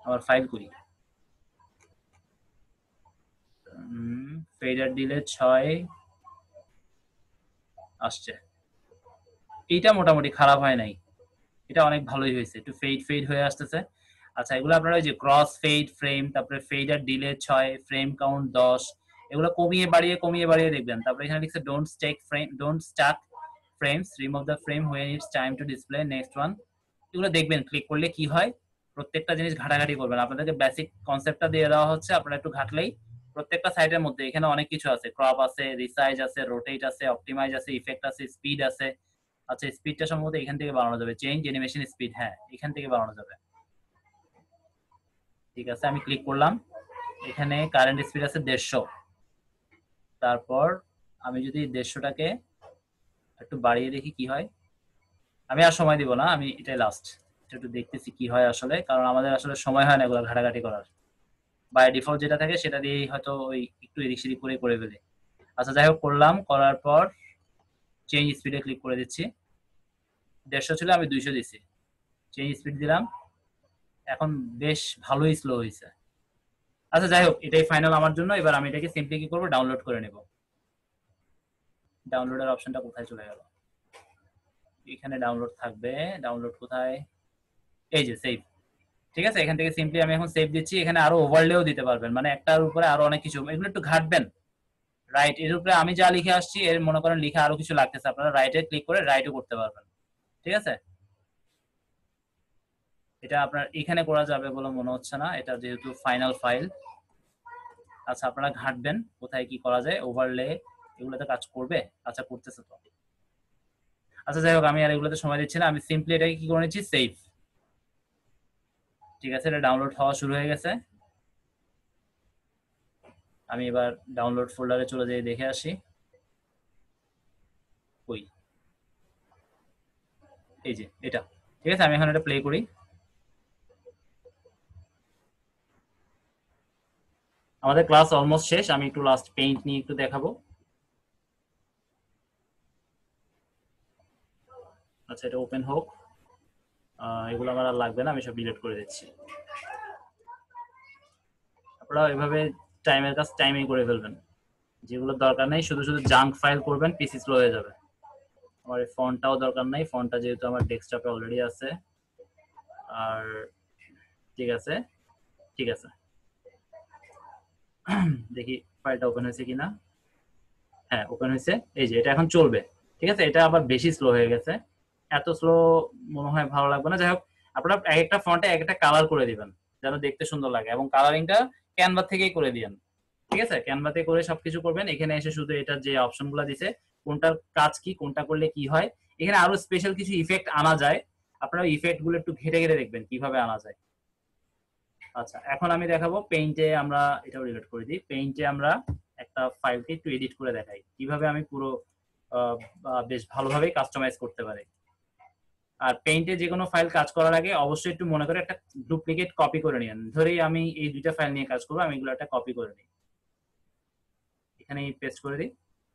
আবার ফাইল করি। ফেডার দিলে ছয় আসছে। এইটা মোটামুটি খারাপ হয় নাই। এটা অনেক ভালোই হয়েছে। একটু ফেড ফেড হয়ে আসতেছে। আচ্ছা এগুলো আপনারা ওই যে ক্রস ফেড ফ্রেম তারপরে ফেডার ডিলে ছয় ফ্রেম কাউন্ট দশ, এগুলো কমিয়ে বাড়িয়ে কমিয়ে বাড়িয়ে দেখবেন। তারপরে এখানে লিখছে don't stack frame don't stack frames remove the frame when it's time to display next one এগুলো দেখবেন ক্লিক করলে কি হয়? প্রত্যেকটা জিনিস ঘাটাঘাটি করবেন। আপনাদেরকে বেসিক কনসেপ্টটা দিয়ে দেওয়া হচ্ছে। আপনারা একটু ঘাটলেই প্রত্যেকটা সাইডের মধ্যে এখানে অনেক কিছু আছে। ক্রপ আছে রিসাইজ আছে রোটেট আছে অপটিমাইজ আছে ইফেক্ট আছে স্পিড আছে। আচ্ছা স্পিডটা সম্ভবত এখান থেকে বাড়ানো যাবে। চেঞ্জ অ্যানিমেশন স্পিড হ্যাঁ এখান থেকে বাড়ানো যাবে। ঠিক আছে, আমি ক্লিক করলাম। এখানে কারেন্ট স্পিড আছে দেড়শো। তারপর আমি যদি দেড়শোটাকে একটু বাড়িয়ে দেখি কি হয়। আমি আর সময় দিব না, আমি এটাই লাস্ট একটু দেখতেছি কি হয় আসলে, কারণ আমাদের আসলে সময় হয় না এগুলো ঘাটাঘাটি করার। বাই ডিফল্ট যেটা থাকে সেটা দিয়েই হয়তো ওই একটু এদিক সেদিক করে করে ফেলে। আচ্ছা যাই হোক, করলাম, করার পর চেঞ্জ স্পিডে ক্লিক করে দিচ্ছি। দেড়শো ছিল, আমি দুইশো দিচ্ছি চেঞ্জ স্পিড দিলাম। এখন বেশ ভালোই স্লো হয়েছে। আচ্ছা যাই হোক, এটাই ফাইনাল আমার জন্য। এবার আমি এটাকে সিম্পলি কি করব? ডাউনলোড করে নেব। ডাউনলোডের অপশনটা কোথায় চলে গেল? এখানে ডাউনলোড থাকবে। ডাউনলোড কোথায়? এই যে সেভ ঠিক আছে? এখান থেকে সিম্পলি আমি এখন সেভ দিচ্ছি। এখানে আরও ওভারলেও দিতে পারবেন। মানে একটার উপরে আরও অনেক কিছু। এগুলো একটু ঘাটবেন। রাইট এর উপরে আমি যা লিখে আসছি, এর মনে করেন লিখে আরও কিছু লাগতেছে। আপনারা রাইটে ক্লিক করে রাইটও করতে পারবেন। ঠিক আছে? এটা আপনার এখানে করা যাবে বলে মনে হচ্ছে না। এটা যেহেতু ফাইনাল ফাইল আচ্ছা আপনারা ঘাটবেন। কোথায় কি করা যায়? ওভারলে এগুলোতে কাজ করবে? আচ্ছা করতেছে তো। আচ্ছা যাই হোক, আমি আর এগুলোতে সময় দিচ্ছি না। আমি সিম্পলি এটাকে কি করে নিচ্ছি? সেভ ঠিক আছে, এটা ডাউনলোড হওয়া শুরু হয়ে গেছে। আমি এবার ডাউনলোড ফোল্ডারে চলে যাই দেখে আসি। কই এই যে, এটা। ঠিক আছে, আমি এখন এটা প্লে করি। আমাদের ক্লাস অলমোস্ট শেষ, আমি একটু লাস্ট পেইন্ট নিয়ে একটু দেখাবো। আচ্ছা এটা ওপেন হোক। এগুলো আমার আর লাগবে না, আমি সব ডিলিট করে দিচ্ছি। আপনারা এভাবে টাইমের কাজ টাইমেই করে ফেলবেন। যেগুলো দরকার নেই, শুধু শুধু জাঙ্ক ফাইল করবেন পিসি স্লো হয়ে যাবে। আমার এই ফোনটাও দরকার নাই ফোনটা যেহেতু আমার ডেস্কটপে অলরেডি আছে। আর ঠিক আছে ঠিক আছে। দেখি ফাইলটা ওপেন হয়েছে কিনা। হ্যাঁ ওপেন হয়েছে। এই যে, এটা এখন চলবে। ঠিক আছে, এটা আবার বেশি স্লো হয়ে গেছে। এত স্লো মনে হয় ভালো লাগবে না। যাই হোক আপনারা এক একটা ফন্টে এক একটা কালার করে দিবেন, যেন দেখতে সুন্দর লাগে এবং কালারিংটা ক্যানভা থেকেই করে দিবেন ঠিক আছে? ক্যানভাতে করে সবকিছু করবেন। এখানে এসে শুধু এটার যে অপশনগুলো দিছে, কোনটার কাজ কি, কোনটা করলে কি হয়, এখানে আরও স্পেশাল কিছু ইফেক্ট আনা যায়। আপনারা ইফেক্টগুলো একটু ঘেটে ঘেটে দেখবেন, কীভাবে আনা যায়। আচ্ছা এখন আমি দেখাবো পেইন্টে আমরা এটাও রিলেট করে দিই। পেইন্টে আমরা একটা ফাইলকে একটু এডিট করে দেখাই, কীভাবে আমি পুরো বেশ ভালোভাবে কাস্টমাইজ করতে পারি। আর পেইন্টে যে কোনো ফাইল কাজ করার আগে অবশ্যই একটু মনে করে একটা ডুপ্লিকেট কপি করে নিন। ধরেই আমি এই দুইটা ফাইল নিয়ে কাজ করব, আমি এগুলো একটা কপি করে নিই। এখানে পেস্ট করে দিই,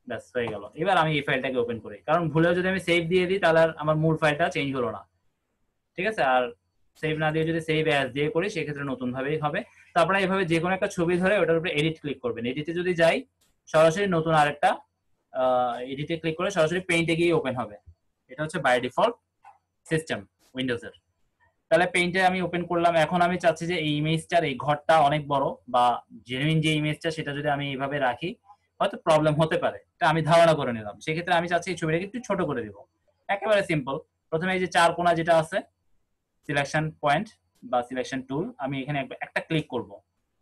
ব্যাস, হয়ে গেল। এবার আমি এই ফাইলটাকে ওপেন করি। কারণ ভুলেও যদি আমি সেভ দিয়ে দিই, তাহলে আর আমার মূল ফাইলটা চেঞ্জ হলো না। ঠিক আছে? আর সেভ না দিয়ে যদি সেভ অ্যাজ দিয়ে করি, সেক্ষেত্রে নতুন ভাবেই হবে। তো আপনারা এইভাবে যে কোনো একটা ছবি ধরে ওটার উপরে এডিট ক্লিক করবেন। এডিটে যদি যাই, সরাসরি নতুন আরেকটা এডিটে ক্লিক করে সরাসরি পেইন্টে গিয়ে ওপেন হবে। এটা হচ্ছে বাই ডিফল্ট সিস্টেম উইন্ডোজের তাহলে পেইন্টে আমি ওপেন করলাম। এখন আমি চাচ্ছি যে এই ইমেজটার এই ঘরটা অনেক বড় বা জেনুইন যে ইমেজটা সেটা যদি আমি এইভাবে রাখি, হয়তো প্রবলেম হতে পারে। এটা আমি ধারণা করে নিলাম। সেক্ষেত্রে আমি চাচ্ছি এই ছবিটাকে একটু ছোট করে দিব। একেবারে সিম্পল প্রথমে এই যে চার কোনা যেটা আছে সিলেকশন পয়েন্ট বা সিলেকশন টুল আমি এখানে একটা ক্লিক করব।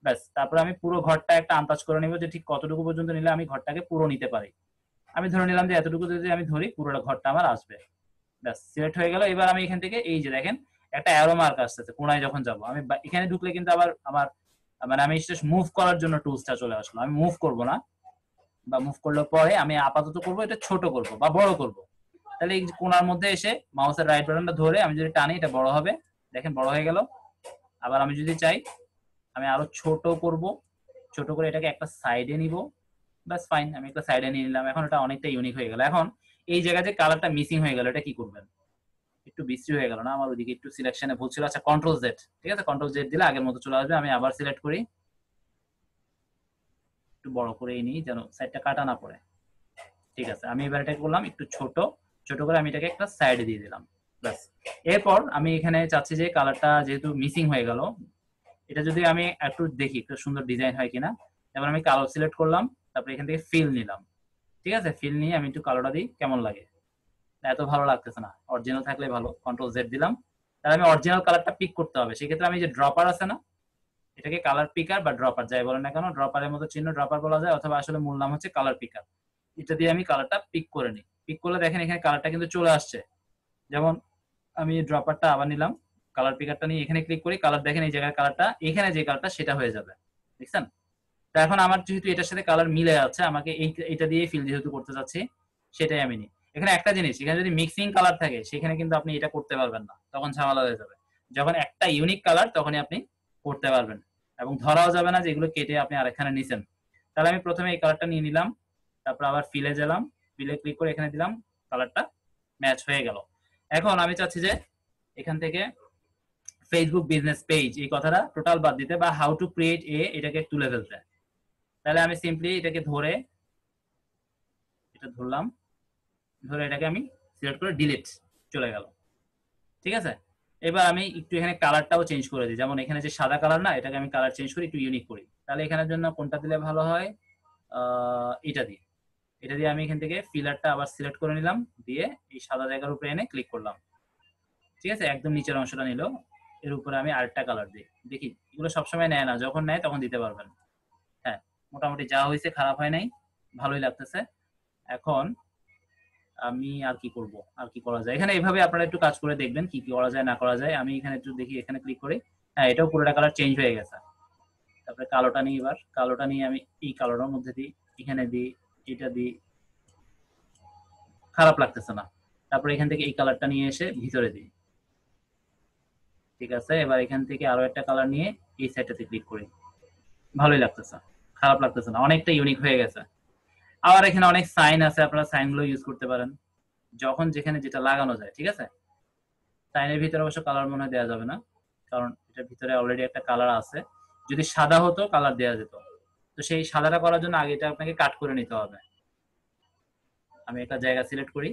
ব্যাস, তারপরে আমি পুরো ঘরটা একটা আন্দাজ করে নিব যে ঠিক কতটুকু পর্যন্ত নিলে আমি ঘরটাকে পুরো নিতে পারি। আমি ধরে নিলাম যে এতটুকু যদি আমি ধরি, পুরোটা ঘরটা আমার আসবে। ব্যাস সিলেক্ট হয়ে গেল। এবার আমি এখান থেকে এই যে দেখেন, একটা অ্যারো মার্ক আসতেছে, কোনায় যখন যাব। আমি এখানে ঢুকলে কিন্তু আবার আমার মানে আমি মুভ করার জন্য টুলসটা চলে আসলো। আমি মুভ করব না, বা মুভ করলে পরে আমি আপাতত করব, এটা ছোট করব বা বড় করব। তাহলে এই কোনার মধ্যে এসে মাউসের রাইট বাটনটা ধরে আমি যদি টানি, এটা বড় হবে। দেখেন বড় হয়ে গেল। আবার আমি যদি চাই, আমি আরও ছোট করব। ছোট করে এটাকে একটা সাইডে নিব। ব্যাস ফাইন আমি একটা সাইডে নিয়ে নিলাম। এখন এটা অনেকটা ইউনিক হয়ে গেল। এখন এই জায়গায় যে কালারটা মিসিং হয়ে গেল, এটা কি করবেন? একটু বিশ্রী হয়ে গেল না? আমার ওদিকে একটু সিলেকশনে ভুল ছিল। আচ্ছা কন্ট্রোল জেড ঠিক আছে? কন্ট্রোল জেড দিলে আগের মতো চলে আসবে। আমি আবার সিলেক্ট করি। একটু বড় করে নিই যেন সাইডটা কাটা না পড়ে। ঠিক আছে, আমি এবার এটা করলাম একটু ছোট। ছোট করে আমি এটাকে একটা সাইডে দিয়ে দিলাম। ব্যাস। এরপর আমি এখানে চাচ্ছি যে কালারটা যেহেতু মিসিং হয়ে গেল, এটা যদি আমি একটু দেখি, একটু সুন্দর ডিজাইন হয় কিনা। এবার আমি কালার সিলেক্ট করলাম, তারপরে এখান থেকে ফিল নিলাম। ঠিক আছে? ফিল নিয়ে আমি একটু কালোটা দিই, কেমন লাগে? এত ভালো লাগতেছে না। অরিজিনাল থাকলে ভালো। কন্ট্রোল জেড দিলাম। তাহলে আমি অরিজিনাল কালারটা পিক করতে হবে। সেক্ষেত্রে আমি যে ড্রপার আছে না, এটাকে কালার পিকার বা ড্রপার যাই বলেন না কেন ড্রপারের মতো চিহ্ন ড্রপার বলা যায়, অথবা আসলে মূল নাম হচ্ছে কালার পিকার এটা দিয়ে আমি কালারটা পিক করে নিই। পিক করলে দেখেন এখানে কালারটা কিন্তু চলে আসছে। যেমন আমি ড্রপারটা আবার নিলাম কালার পিকারটা নিয়ে এখানে ক্লিক করি কালার দেখেন এই জায়গায় কালারটা এখানে যে কালারটা সেটা হয়ে যাবে। দেখছেন? তো এখন আমার যেহেতু এটার সাথে কালার মিলে যাচ্ছে আমাকে এই, এটা দিয়ে ফিল যেহেতু করতে চাচ্ছি, সেটাই আমি নিই। এখানে একটা জিনিস, এখানে যদি মিক্সিং কালার থাকে, সেখানে কিন্তু আপনি এটা করতে পারবেন না, তখন ঝামেলা হয়ে যাবে। যখন একটা ইউনিক কালার তখনই আপনি করতে পারবেন। এবং ধরাও যাবে না যেগুলো কেটে আপনি আরেকখানে নিছেন। তাহলে আমি প্রথমে এই কালারটা নিয়ে নিলাম, তারপর আবার ফিলে গেলাম ফিলে ক্লিক করে এখানে দিলাম কালারটা ম্যাচ হয়ে গেল। এখন আমি চাচ্ছি যে এখান থেকে ফেসবুক বিজনেস পেজ এই কথাটা টোটাল বাদ দিতে বা হাউ টু ক্রিয়েট এ এটাকে তুলে ফেলতে। তাহলে আমি সিম্পলি এটাকে ধরে, এটা ধরলাম, ধরে এটাকে আমি সিলেক্ট করে ডিলিট চলে গেল। ঠিক আছে? এবার আমি একটু এখানে কালারটাও চেঞ্জ করে দিই। যেমন এখানে যে সাদা কালার না, এটাকে আমি কালার চেঞ্জ করি একটু ইউনিক করি। তাহলে এখানের জন্য কোনটা দিলে ভালো হয়? এটা দিয়ে। এটা দিয়ে আমি এখান থেকে ফিলারটা আবার সিলেক্ট করে নিলাম, দিয়ে এই সাদা জায়গার উপরে এনে ক্লিক করলাম। ঠিক আছে? একদম নিচের অংশটা নিল। এর উপরে আমি আরেকটা কালার দিই। দেখি, এগুলো সবসময় নেয় না। যখন নেয়, তখন দিতে পারবেন। মোটামুটি যা হয়েছে খারাপ হয় নাই, ভালোই লাগতেছে। এখন আমি আর কি করব, আর কি করা যায়? এখানে এইভাবে আপনারা একটু কাজ করে দেখবেন কি কি করা যায়, না করা যায়। আমি এখানে একটু দেখি, এখানে ক্লিক করি। হ্যাঁ এটাও পুরোটা কালার চেঞ্জ হয়ে গেছে। তারপরে কালোটা নিই এবার। কালোটা নিয়ে আমি এই কালোটার মধ্যে দিই, এখানে দিই, এটা দিই। খারাপ লাগতেছে না। তারপরে এখান থেকে এই কালারটা নিয়ে এসে ভিতরে দিই। ঠিক আছে? এবার এখান থেকে আরও একটা কালার নিয়ে এই সাইডটাতে ক্লিক করি। ভালোই লাগতেছে। খারাপ লাগতেছে না, অনেকটা ইউনিক হয়ে গেছে। আবার এখানে অনেক সাইন আছে, আপনারা সাইনগুলো ইউজ করতে পারেন। যখন যেখানে যেটা লাগানো যায়, ঠিক আছে? সাইনের ভিতরে অবশ্য কালার মনে দেওয়া যাবে না, কারণ এটার ভিতরে অলরেডি একটা কালার আছে। যদি সাদা হতো কালার দেওয়া যেত। তো সেই সাদাটা করার জন্য আগে এটা আপনাকে কাট করে নিতে হবে। আমি একটা জায়গা সিলেক্ট করি।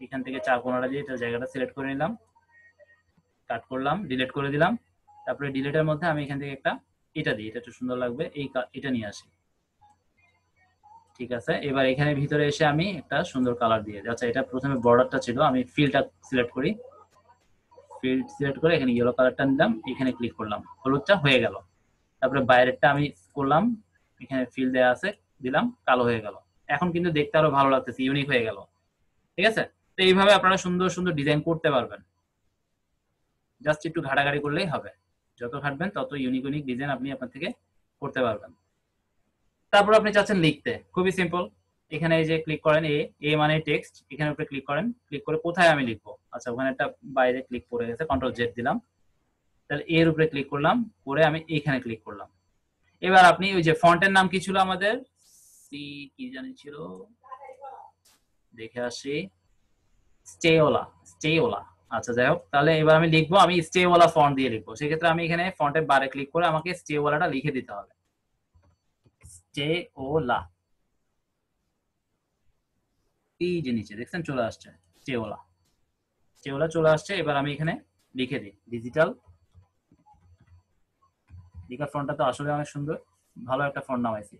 এখান থেকে চার কোনাটা দিয়ে এটা জায়গাটা সিলেক্ট করে নিলাম। কাট করলাম ডিলিট করে দিলাম। তারপরে ডিলিটের মধ্যে আমি এখান থেকে একটা এটা দিই এটা একটু সুন্দর লাগবে, এই এটা নিয়ে আসি। ঠিক আছে? এবার এখানে ভিতরে এসে আমি একটা সুন্দর কালার দিয়ে আচ্ছা এটা প্রথমে বর্ডারটা ছিল, আমি ফিলটা সিলেক্ট করি। ফিল্ড সিলেক্ট করে এখানে ইয়েলো কালারটা নিলাম, এখানে ক্লিক করলাম। হলুদটা হয়ে গেল। তারপরে বাইরেরটা আমি করলাম, এখানে ফিল দেওয়া আছে, দিলাম, কালো হয়ে গেল। এখন কিন্তু দেখতে আরও ভালো লাগতেছে ইউনিক হয়ে গেল। ঠিক আছে? তো এইভাবে আপনারা সুন্দর সুন্দর ডিজাইন করতে পারবেন। জাস্ট একটু ঘাটাঘাটি করলেই হবে। যত ঘাটবেন তত ইউনিক ইউনিক ডিজাইন আপনি আপনার থেকে করতে পারবেন। তারপর আপনি চাচ্ছেন লিখতে। খুবই সিম্পল এখানে এই যে ক্লিক করেন, এ এ মানে টেক্সট এখানে উপরে ক্লিক করেন ক্লিক করে কোথায় আমি লিখব? আচ্ছা ওখানে একটা বাইরে ক্লিক করে গেছে কন্ট্রোল জেড দিলাম। তাহলে এর উপরে ক্লিক করলাম, করে আমি এখানে ক্লিক করলাম। এবার আপনি ওই যে ফন্টের নাম কি ছিল আমাদের? সি কি জানি ছিল? দেখে আসি। স্টেওলা স্টেওলা আচ্ছা যাই হোক, তাহলে এবার আমি লিখব, আমি স্টেওয়ালা ফন্ট দিয়ে লিখব। সেক্ষেত্রে আমি এখানে ফন্টের বারে ক্লিক করে আমাকে স্টেওয়ালাটা লিখে দিতে হবে। স্টেওলা এই যে নিচে, দেখছেন? চলে আসছে স্টেওলা স্টেওলা চলে আসছে, এবার আমি এখানে লিখে দিই ডিজিটাল লিখার ফন্টটা তো আসলে অনেক সুন্দর, ভালো একটা ফন্ট নামাইছি।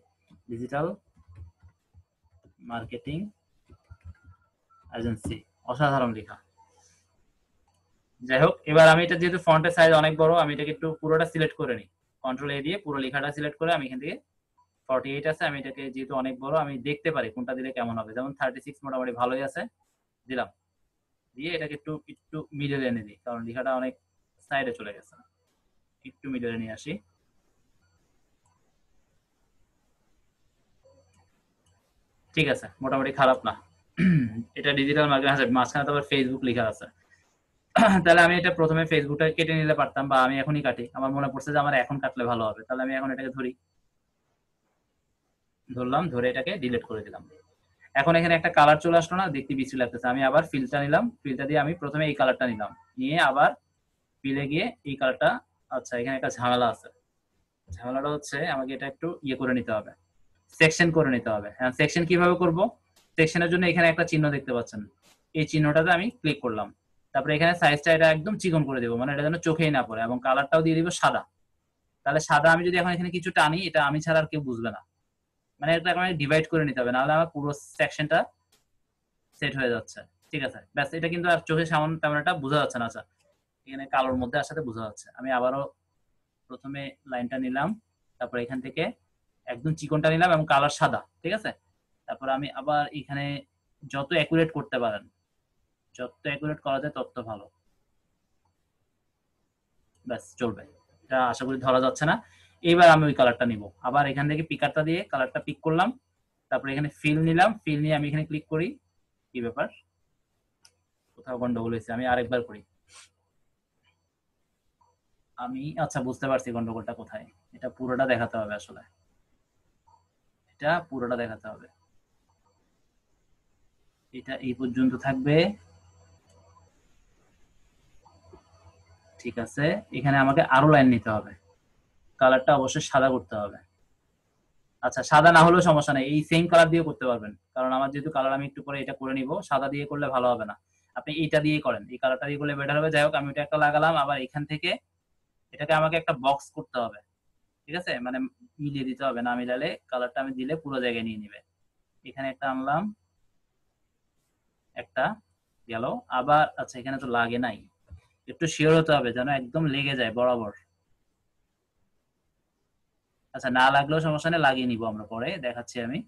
ডিজিটাল মার্কেটিং এজেন্সি অসাধারণ লেখা। যাই হোক, এবার আমি এটা যেহেতু ফন্টের সাইজ অনেক বড়, আমি এটাকে একটু পুরোটা সিলেক্ট করে নিই। কন্ট্রোল এ দিয়ে পুরো লেখাটা সিলেক্ট করে আমি এখান থেকে ফর্টি এইট আছে, আমি এটাকে যেহেতু অনেক বড়, আমি দেখতে পারি কোনটা দিলে কেমন হবে। যেমন থার্টি সিক্স মোটামুটি ভালোই আছে, দিলাম। দিয়ে এটাকে একটু একটু মিডলে এনে দিই, কারণ লেখাটা অনেক সাইডে চলে গেছে। একটু মিডলে নিয়ে আসি। ঠিক আছে, মোটামুটি খারাপ না। এটা ডিজিটাল মার্কেটিং আছে মাঝখানে তো আবার ফেসবুক লেখা আছে। তাহলে আমি এটা প্রথমে ফেসবুকটা কেটে নিলে পারতাম বা আমি এখনই কাটি। আমার মনে পড়ছে যে আমার এখন কাটলে ভালো হবে। তাহলে আমি এখন এটাকে ধরি। ধরলাম, ধরে এটাকে ডিলিট করে দিলাম। এখন এখানে একটা কালার চলে আসলো না, দেখতে বিশ্রী লাগতেছে। আমি আবার ফিলটা নিলাম। ফিলটা দিয়ে আমি প্রথমে এই কালারটা নিলাম। নিয়ে আবার ফিলে গিয়ে এই কালারটা আচ্ছা এখানে একটা ঝামেলা আছে। ঝামেলাটা হচ্ছে আমাকে এটা একটু ইয়ে করে নিতে হবে। সেকশন করে নিতে হবে। হ্যাঁ সেকশন কীভাবে করব? সেকশনের জন্য এখানে একটা চিহ্ন দেখতে পাচ্ছেন। এই চিহ্নটাতে আমি ক্লিক করলাম। তারপরে এখানে সাইজটা এটা একদম চিকন করে দেবো মানে এটা যেন চোখেই না পড়ে, এবং কালারটাও দিয়ে দিব সাদা। তাহলে সাদা আমি যদি এখন এখানে কিছু টানি, এটা আমি ছাড়া আর কেউ বুঝবে না। মানে এটা আমাকে ডিভাইড করে নিতে হবে, নাহলে আমার পুরো সেকশনটা সেট হয়ে যাচ্ছে। ঠিক আছে? ব্যাস, এটা কিন্তু আর চোখে সামনে তেমন একটা বোঝা যাচ্ছে না আচ্ছা। এখানে কালোর মধ্যে আসাতে বোঝা যাচ্ছে। আমি আবারও প্রথমে লাইনটা নিলাম, তারপর এখান থেকে একদম চিকনটা নিলাম এবং কালার সাদা, ঠিক আছে? তারপর আমি আবার এখানে যত অ্যাকুরেট করতে পারেন যত অ্যাকুরেট করা যায় তত ভালো। ব্যাস, চলবে। এটা আশা করি ধরা যাচ্ছে না। এইবার আমি ওই কালারটা নিব। আবার এখান থেকে পিকারটা দিয়ে কালারটা পিক করলাম। তারপরে এখানে ফিল নিলাম। ফিল নিয়ে আমি এখানে ক্লিক করি। কি ব্যাপার? কোথাও গন্ডগোল হয়েছে। আমি আরেকবার করি। আমি আচ্ছা বুঝতে পারছি গন্ডগোলটা কোথায়। এটা পুরোটা দেখাতে হবে আসলে। এটা পুরোটা দেখাতে হবে। এটা এই পর্যন্ত থাকবে। ঠিক আছে? এখানে আমাকে আরও লাইন নিতে হবে। কালারটা অবশ্যই সাদা করতে হবে। আচ্ছা সাদা না হলেও সমস্যা নেই। এই সেম কালার দিয়ে করতে পারবেন। কারণ আমার যেহেতু কালার আমি একটু পরে এটা করে নিব। সাদা দিয়ে করলে ভালো হবে না। আপনি এইটা দিয়ে করেন। এই কালারটা দিয়ে করলে বেটার হবে। যাই হোক, আমি এটা একটা লাগালাম। আবার এখান থেকে এটাকে আমাকে একটা বক্স করতে হবে। ঠিক আছে? মানে মিলিয়ে দিতে হবে। না মিলালে কালারটা আমি দিলে পুরো জায়গায় নিয়ে নিবে। এখানে একটা আনলাম। একটা গেল। আবার আচ্ছা এখানে তো লাগে নাই। একটু শিওর হতে হবে যেন একদম লেগে যায়, বরাবর। আচ্ছা না লাগলেও সমস্যা নেই, লাগিয়ে নিব আমরা পরে, দেখাচ্ছি আমি।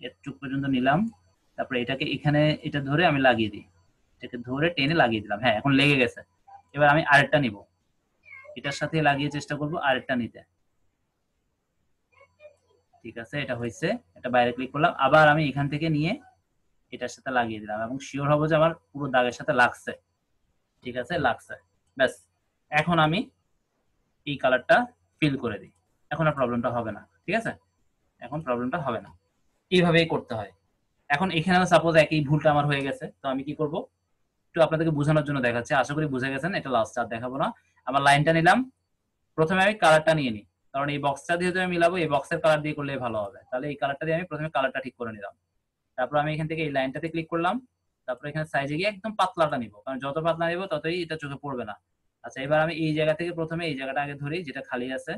এটুক পর্যন্ত নিলাম। তারপরে এটাকে এখানে, এটা ধরে আমি লাগিয়ে দিই। এটাকে ধরে টেনে লাগিয়ে দিলাম। হ্যাঁ এখন লেগে গেছে। এবার আমি আরেকটা নিব। এটার সাথে লাগিয়ে চেষ্টা করব আরেকটা নিতে। ঠিক আছে, এটা হয়েছে। এটা বাইরে ক্লিক করলাম। আবার আমি এখান থেকে নিয়ে এটার সাথে লাগিয়ে দিলাম এবং শিওর হব যে আমার পুরো দাগের সাথে লাগছে। ঠিক আছে, লাগছে। ব্যাস, এখন আমি এই কালারটা ফিল করে দিই। এখন আর প্রবলেমটা হবে না, ঠিক আছে? এখন প্রবলেমটা হবে না। এইভাবেই করতে হয়। এখন এখানে সাপোজ একই ভুলটা আমার হয়ে গেছে, তো আমি কি করব? একটু আপনাদেরকে বোঝানোর জন্য দেখাচ্ছি। আশা করি বুঝে গেছেন, এটা লাস্ট আর দেখাবো না। আমার লাইনটা নিলাম। প্রথমে আমি কালারটা নিয়ে নিই। কারণ এই বক্সটা যেহেতু আমি মিলাবো, এই বক্সের কালার দিয়ে করলে ভালো হবে। তাহলে এই কালারটা দিয়ে আমি প্রথমে কালারটা ঠিক করে নিলাম। তারপর আমি এখান থেকে এই লাইনটাতে ক্লিক করলাম। তারপর এখানে সাইজে গিয়ে একদম পাতলাটা নিব। কারণ যত পাতলা নিব ততই এটা চোখে পড়বে না। আচ্ছা এবার আমি এই জায়গা থেকে প্রথমে এই জায়গাটা আগে ধরি, যেটা খালি আছে।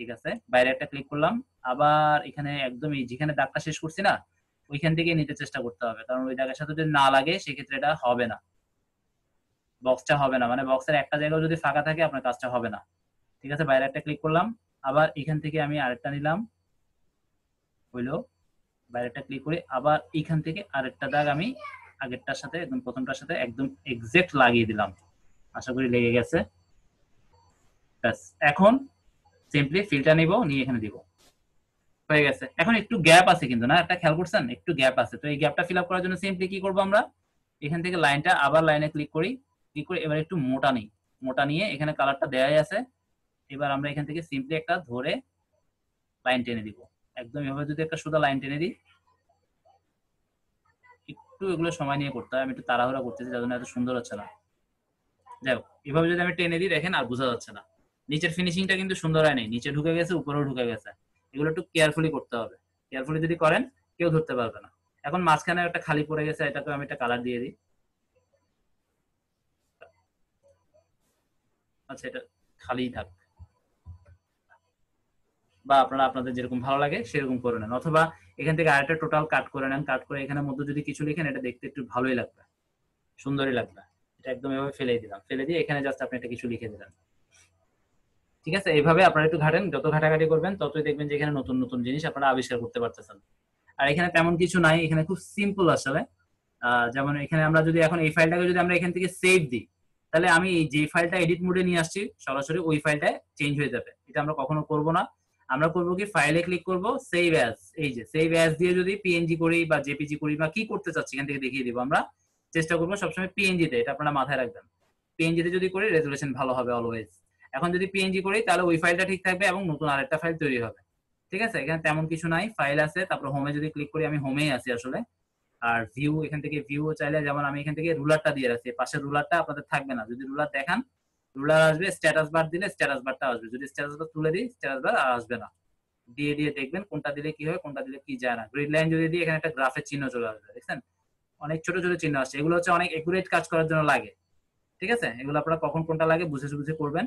ঠিক আছে? বাইরে একটা ক্লিক করলাম। আবার এখানে একদম এই যেখানে দাগটা শেষ করছি না, ওইখান থেকে নিতে চেষ্টা করতে হবে। কারণ ওই জায়গার সাথে যদি না লাগে, সেক্ষেত্রে এটা হবে না। বক্সটা হবে না। মানে বক্সের একটা জায়গাও যদি ফাঁকা থাকে, আপনার কাজটা হবে না। ঠিক আছে? বাইরে একটা ক্লিক করলাম। আবার এখান থেকে আমি আরেকটা নিলাম। হইল। বাইরেটা ক্লিক করে আবার এখান থেকে আরেকটা দাগ আমি আগেরটার সাথে একদম প্রথমটার সাথে একদম এক্সাক্ট লাগিয়ে দিলাম। আশা করি লেগে গেছে। ব্যাস, এখন সিম্পলি ফিলটা নিব, নিয়ে এখানে দিব। হয়ে গেছে। এখন একটু গ্যাপ আছে কিন্তু না? একটা খেয়াল করছেন? একটু গ্যাপ আছে। তো এই গ্যাপটা ফিল আপ করার জন্য সিম্পলি কি করব আমরা? এখান থেকে লাইনটা আবার লাইনে ক্লিক করি। ক্লিক করে এবার একটু মোটা নিই। মোটা নিয়ে এখানে কালারটা দেয়াই আছে। এবার আমরা এখান থেকে সিম্পলি একটা ধরে লাইন টেনে দিব। একদম এভাবে যদি একটা সুদা লাইন টেনে দিই, একটু এগুলো সময় নিয়ে করতে হয়। আমি একটু তাড়াহুড়া করতেছি, যার জন্য এত সুন্দর হচ্ছে না। যাই হোক, এভাবে যদি আমি টেনে দিই, দেখেন আর বোঝা যাচ্ছে না। নিচের ফিনিশিংটা কিন্তু সুন্দর হয় নাই নিচে ঢুকে গেছে, উপরেও ঢুকে গেছে। এগুলো একটু কেয়ারফুলি করতে হবে। কেয়ারফুলি যদি করেন, কেউ ধরতে পারবে না। এখন মাঝখানে একটা খালি পড়ে গেছে এটাকে আমি একটা কালার দিয়ে দিই। আচ্ছা এটা খালি থাক বা আপনারা আপনাদের যেরকম ভালো লাগে সেরকম করে নেন। অথবা এখান থেকে আরেকটা টোটাল কাট করে নেন। কাট করে এখানে মধ্যে যদি কিছু লিখেন, এটা দেখতে একটু ভালোই লাগবে। সুন্দরই লাগবে। এটা একদম এভাবে ফেলে দিলাম। ফেলে দিয়ে এখানে জাস্ট আপনি একটা কিছু লিখে দিলেন। ঠিক আছে? এইভাবে আপনারা একটু ঘাটেন। যত ঘাটাঘাটি করবেন, ততই দেখবেন যে এখানে নতুন নতুন জিনিস আপনারা আবিষ্কার করতে পারতেছেন। আর এখানে তেমন কিছু নাই। এখানে খুব সিম্পল আসলে। যেমন এখানে আমরা যদি এখন এই ফাইলটাকে যদি আমরা এখান থেকে সেভ দিই, তাহলে আমি যে ফাইলটা এডিট মোডে নিয়ে আসছি, সরাসরি ওই ফাইলটা চেঞ্জ হয়ে যাবে। এটা আমরা কখনো করব না। আমরা করব কি ফাইলে ক্লিক করব সেভ অ্যাজ এই যে সেভ অ্যাজ দিয়ে যদি পিএনজি করি বা জেপিজি করি বা কি করতে চাচ্ছি, এখান থেকে দেখিয়ে দিব আমরা। চেষ্টা করব সবসময় পিএনজি তে, এটা আপনারা মাথায় রাখবেন। পিএনজি তে যদি করি রেজুলেশন ভালো হবে অলওয়েজ এখন যদি পিএনজি করি, তাহলে ওই ফাইলটা ঠিক থাকবে এবং নতুন আরেকটা ফাইল তৈরি হবে। ঠিক আছে? এখানে তেমন কিছু নাই ফাইল আছে, তারপর হোমে যদি ক্লিক করি, আমি হোমেই আছি আসলে। আর ভিউ এখান থেকে ভিউ চাইলে যেমন আমি এখান থেকে রুলারটা দিয়ে রাখছি পাশের রুলারটা আপনাদের থাকবে না। যদি রুলার দেখান রুলার আসবে স্ট্যাটাস বার দিলে স্ট্যাটাস বারটা আসবে। যদি স্ট্যাটাস বার তুলে দিই স্ট্যাটাস বার আর আসবে না। দিয়ে দিয়ে দেখবেন কোনটা দিলে কি হয়, কোনটা দিলে কি যায় না। গ্রিড লাইন যদি দিই, এখানে একটা গ্রাফের চিহ্ন চলে আসবে, দেখছেন? অনেক ছোট ছোট চিহ্ন আসছে। এগুলো হচ্ছে অনেক একুরেট কাজ করার জন্য লাগে। ঠিক আছে? এগুলো আপনারা কখন কোনটা লাগে বুঝে বুঝে করবেন।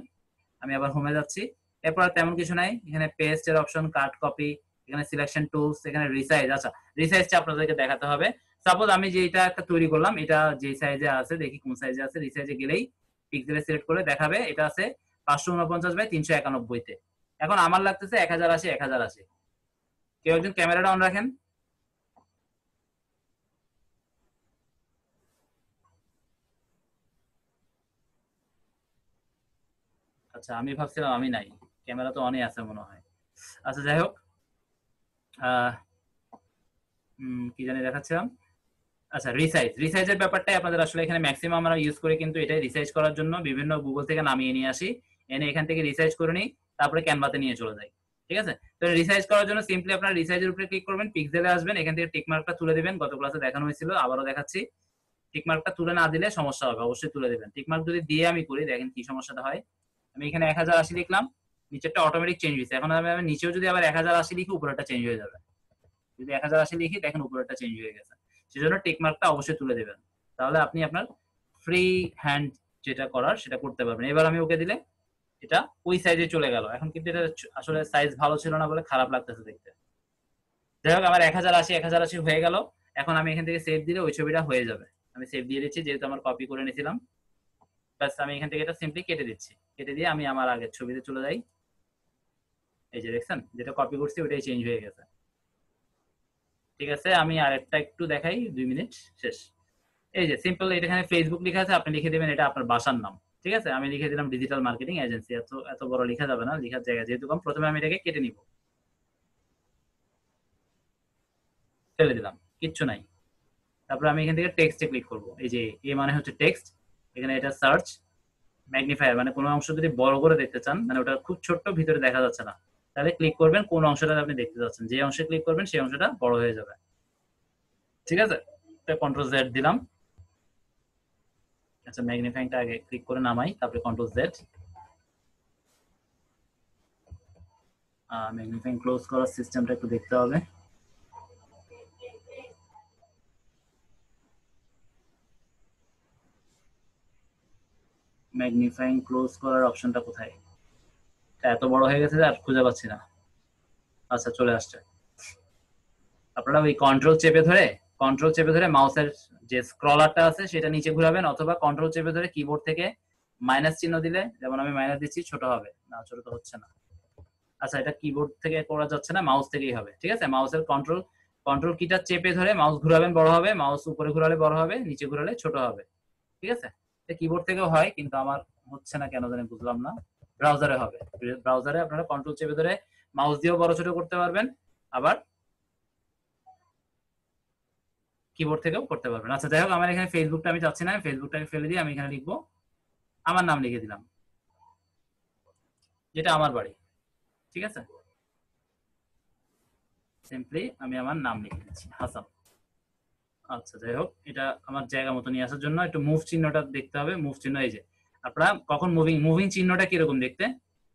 আমি আবার হোমে যাচ্ছি। এরপর তেমন কিছু নাই। এখানে পেস্ট এর অপশন কাট কপি এখানে সিলেকশন টুলস এখানে রিসাইজ আচ্ছা রিসাইজটা আপনাদেরকে দেখাতে হবে। সাপোজ আমি যে এটা একটা তৈরি করলাম, এটা যে সাইজে আছে, দেখি কোন সাইজে আছে। রিসাইজে গেলেই পিক্সেলে সিলেক্ট করে দেখাবে, এটা আছে পাঁচশো উনপঞ্চাশ বাই তিনশো একানব্বইতে। এখন আমার লাগতেছে এক হাজার আশি, এক হাজার আশি। কেউ একজন ক্যামেরাটা অন রাখেন। আচ্ছা আমি ভাবছিলাম আমি নাই। ক্যামেরা তো অনই আছে মনে হয়। আচ্ছা যাই হোক। কি জানি দেখাচ্ছিলাম। আচ্ছা রিসাইজ রিসাইজের ব্যাপারটাই আপনাদের আসলে এখানে ম্যাক্সিমাম আমরা ইউজ করি কিন্তু এটাই রিসাইজ করার জন্য বিভিন্ন গুগল থেকে নামিয়ে নিয়ে আসি। এনে এখান থেকে রিসাইজ করে নিই, তারপরে ক্যানভাতে নিয়ে চলে যাই। ঠিক আছে? তো রিসাইজ করার জন্য সিম্পলি আপনার রিসাইজের উপরে ক্লিক করবেন পিক্সেলে আসবেন, এখান থেকে টিক মার্কটা তুলে দিবেন। গত ক্লাসে দেখানো হয়েছিল, আবারও দেখাচ্ছি। টিক মার্কটা তুলে না দিলে সমস্যা হবে, অবশ্যই তুলে দিবেন। টিক মার্ক যদি দিয়ে আমি করি, দেখেন কি সমস্যাটা হয়। আমি এখানে এক হাজার আশি লিখলাম, নিচেরটা অটোমেটিক চেঞ্জ হয়েছে। এখন আমি নিচেও যদি আবার এক হাজার আশি লিখি, উপরেরটা চেঞ্জ হয়ে যাবে। যদি এক হাজার আশি লিখি, দেখেন উপরেরটা চেঞ্জ হয়ে গেছে। সেজন্য টিক মার্কটা অবশ্যই তুলে দেবেন। তাহলে আপনি আপনার ফ্রি হ্যান্ড যেটা করার সেটা করতে পারবেন। এবার আমি ওকে দিলে এটা ওই সাইজে চলে গেল। এখন কিন্তু এটা আসলে সাইজ ভালো ছিল না বলে খারাপ লাগতেছে দেখতে। যাই হোক, আমার এক হাজার আশি, এক হাজার আশি হয়ে গেল। এখন আমি এখান থেকে সেভ দিলে ওই ছবিটা হয়ে যাবে। আমি সেভ দিয়ে দিচ্ছি, যেহেতু আমার কপি করে নিয়েছিলাম। ব্যাস, আমি এখান থেকে এটা সিম্পলি কেটে দিচ্ছি। কেটে দিয়ে আমি আমার আগের ছবিতে চলে যাই। এই যে দেখছেন, যেটা কপি করছি ওটাই চেঞ্জ হয়ে গেছে। ঠিক আছে, আমি আরেকটা একটু দেখাই, দুই মিনিট, শেষ। এই যে সিম্পল এখানে ফেসবুক লেখা আছে, আপনি লিখে দেবেন, এটা আপনার বাসার নাম। ঠিক আছে, আমি লিখে দিলাম ডিজিটাল মার্কেটিং এজেন্সি এত এত বড় লেখা যাবে না, লেখার জায়গা যেহেতু কম, প্রথমে আমি এটাকে কেটে নিব। ফেলে দিলাম, কিচ্ছু নাই। তারপর আমি এখান থেকে টেক্সটে ক্লিক করব। এই যে, এ মানে হচ্ছে টেক্সট এখানে এটা সার্চ ম্যাগনিফায়ার মানে কোনো অংশ যদি বড় করে দেখতে চান মানে ওটা খুব ছোট্ট, ভিতরে দেখা যাচ্ছে না। তাহলে ক্লিক করবেন কোন অংশটা আপনি দেখতে যাচ্ছেন। যে অংশে ক্লিক করবেন সেই অংশটা বড় হয়ে যাবে। ঠিক আছে? কন্ট্রোল জেড দিলাম। আচ্ছা ম্যাগনিফাইংটা আগে ক্লিক করে নামাই, তারপরে কন্ট্রোল জেড ম্যাগনিফাইং ক্লোজ করার সিস্টেমটা একটু দেখতে হবে। ম্যাগনিফাইং ক্লোজ করার অপশনটা কোথায়? এত বড় হয়ে গেছে আর খুঁজে পাচ্ছি না। আচ্ছা চলে আসছে। আপনারা ওই কন্ট্রোল চেপে ধরে কন্ট্রোল চেপে ধরে মাউসের যে স্ক্রলারটা আছে, সেটা নিচে ঘুরাবেন অথবা কন্ট্রোল চেপে ধরে কিবোর্ড থেকে মাইনাস চিহ্ন দিলে, যেমন আমি মাইনাস দিচ্ছি, ছোট হবে। না, ছোট তো হচ্ছে না। আচ্ছা এটা কিবোর্ড থেকে করা যাচ্ছে না মাউস থেকেই হবে। ঠিক আছে? মাউসের কন্ট্রোল কন্ট্রোল কিটা চেপে ধরে মাউস ঘুরাবেন, বড় হবে। মাউস উপরে ঘুরালে বড় হবে, নিচে ঘুরালে ছোট হবে। ঠিক আছে? কিবোর্ড থেকেও হয়, কিন্তু আমার হচ্ছে না কেন জানি, বুঝলাম না। ব্রাউজারে হবে। ব্রাউজারে আপনারা কন্ট্রোল চেপে ধরে মাউস দিয়েও বড় ছোট করতে পারবেন, আবার কিবোর্ড থেকেও করতে পারবেন। আচ্ছা যাই হোক, আমার এখানে ফেসবুকটা আমি চাচ্ছি না ফেসবুকটা আমি ফেলে দিয়ে আমি এখানে লিখব, আমার নাম লিখে দিলাম। যেটা আমার বাড়ি, ঠিক আছে? সিম্পলি আমি আমার নাম লিখে দিচ্ছি, হাসান। আচ্ছা যাই হোক, এটা আমার জায়গা মতো নিয়ে আসার জন্য একটু মুভ চিহ্নটা দেখতে হবে। মুভ চিহ্ন এই যে আপনারা কখন মুভিং মুভিং চিহ্নটা কীরকম দেখতে?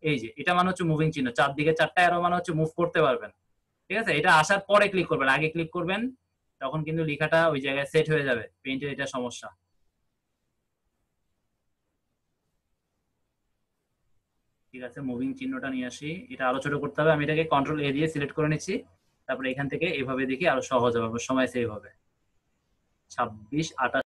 এই যে, এটা মানে হচ্ছে মুভিং চিহ্ন। চারদিকে চারটা অ্যারো মানে হচ্ছে মুভ করতে পারবেন। ঠিক আছে? এটা আসার পরে ক্লিক করবেন। আগে ক্লিক করবেন, তখন কিন্তু লেখাটা ওই জায়গায় সেট হয়ে যাবে। পেইন্টের এটা সমস্যা। ঠিক আছে মুভিং চিহ্নটা নিয়ে আসি। এটা আরও ছোট করতে হবে। আমি এটাকে কন্ট্রোল এ দিয়ে সিলেক্ট করে নিচ্ছি। তারপরে এখান থেকে এভাবে দেখি আরও সহজ হবে। সময় সেভ হবে। ছাব্বিশ, আঠাশ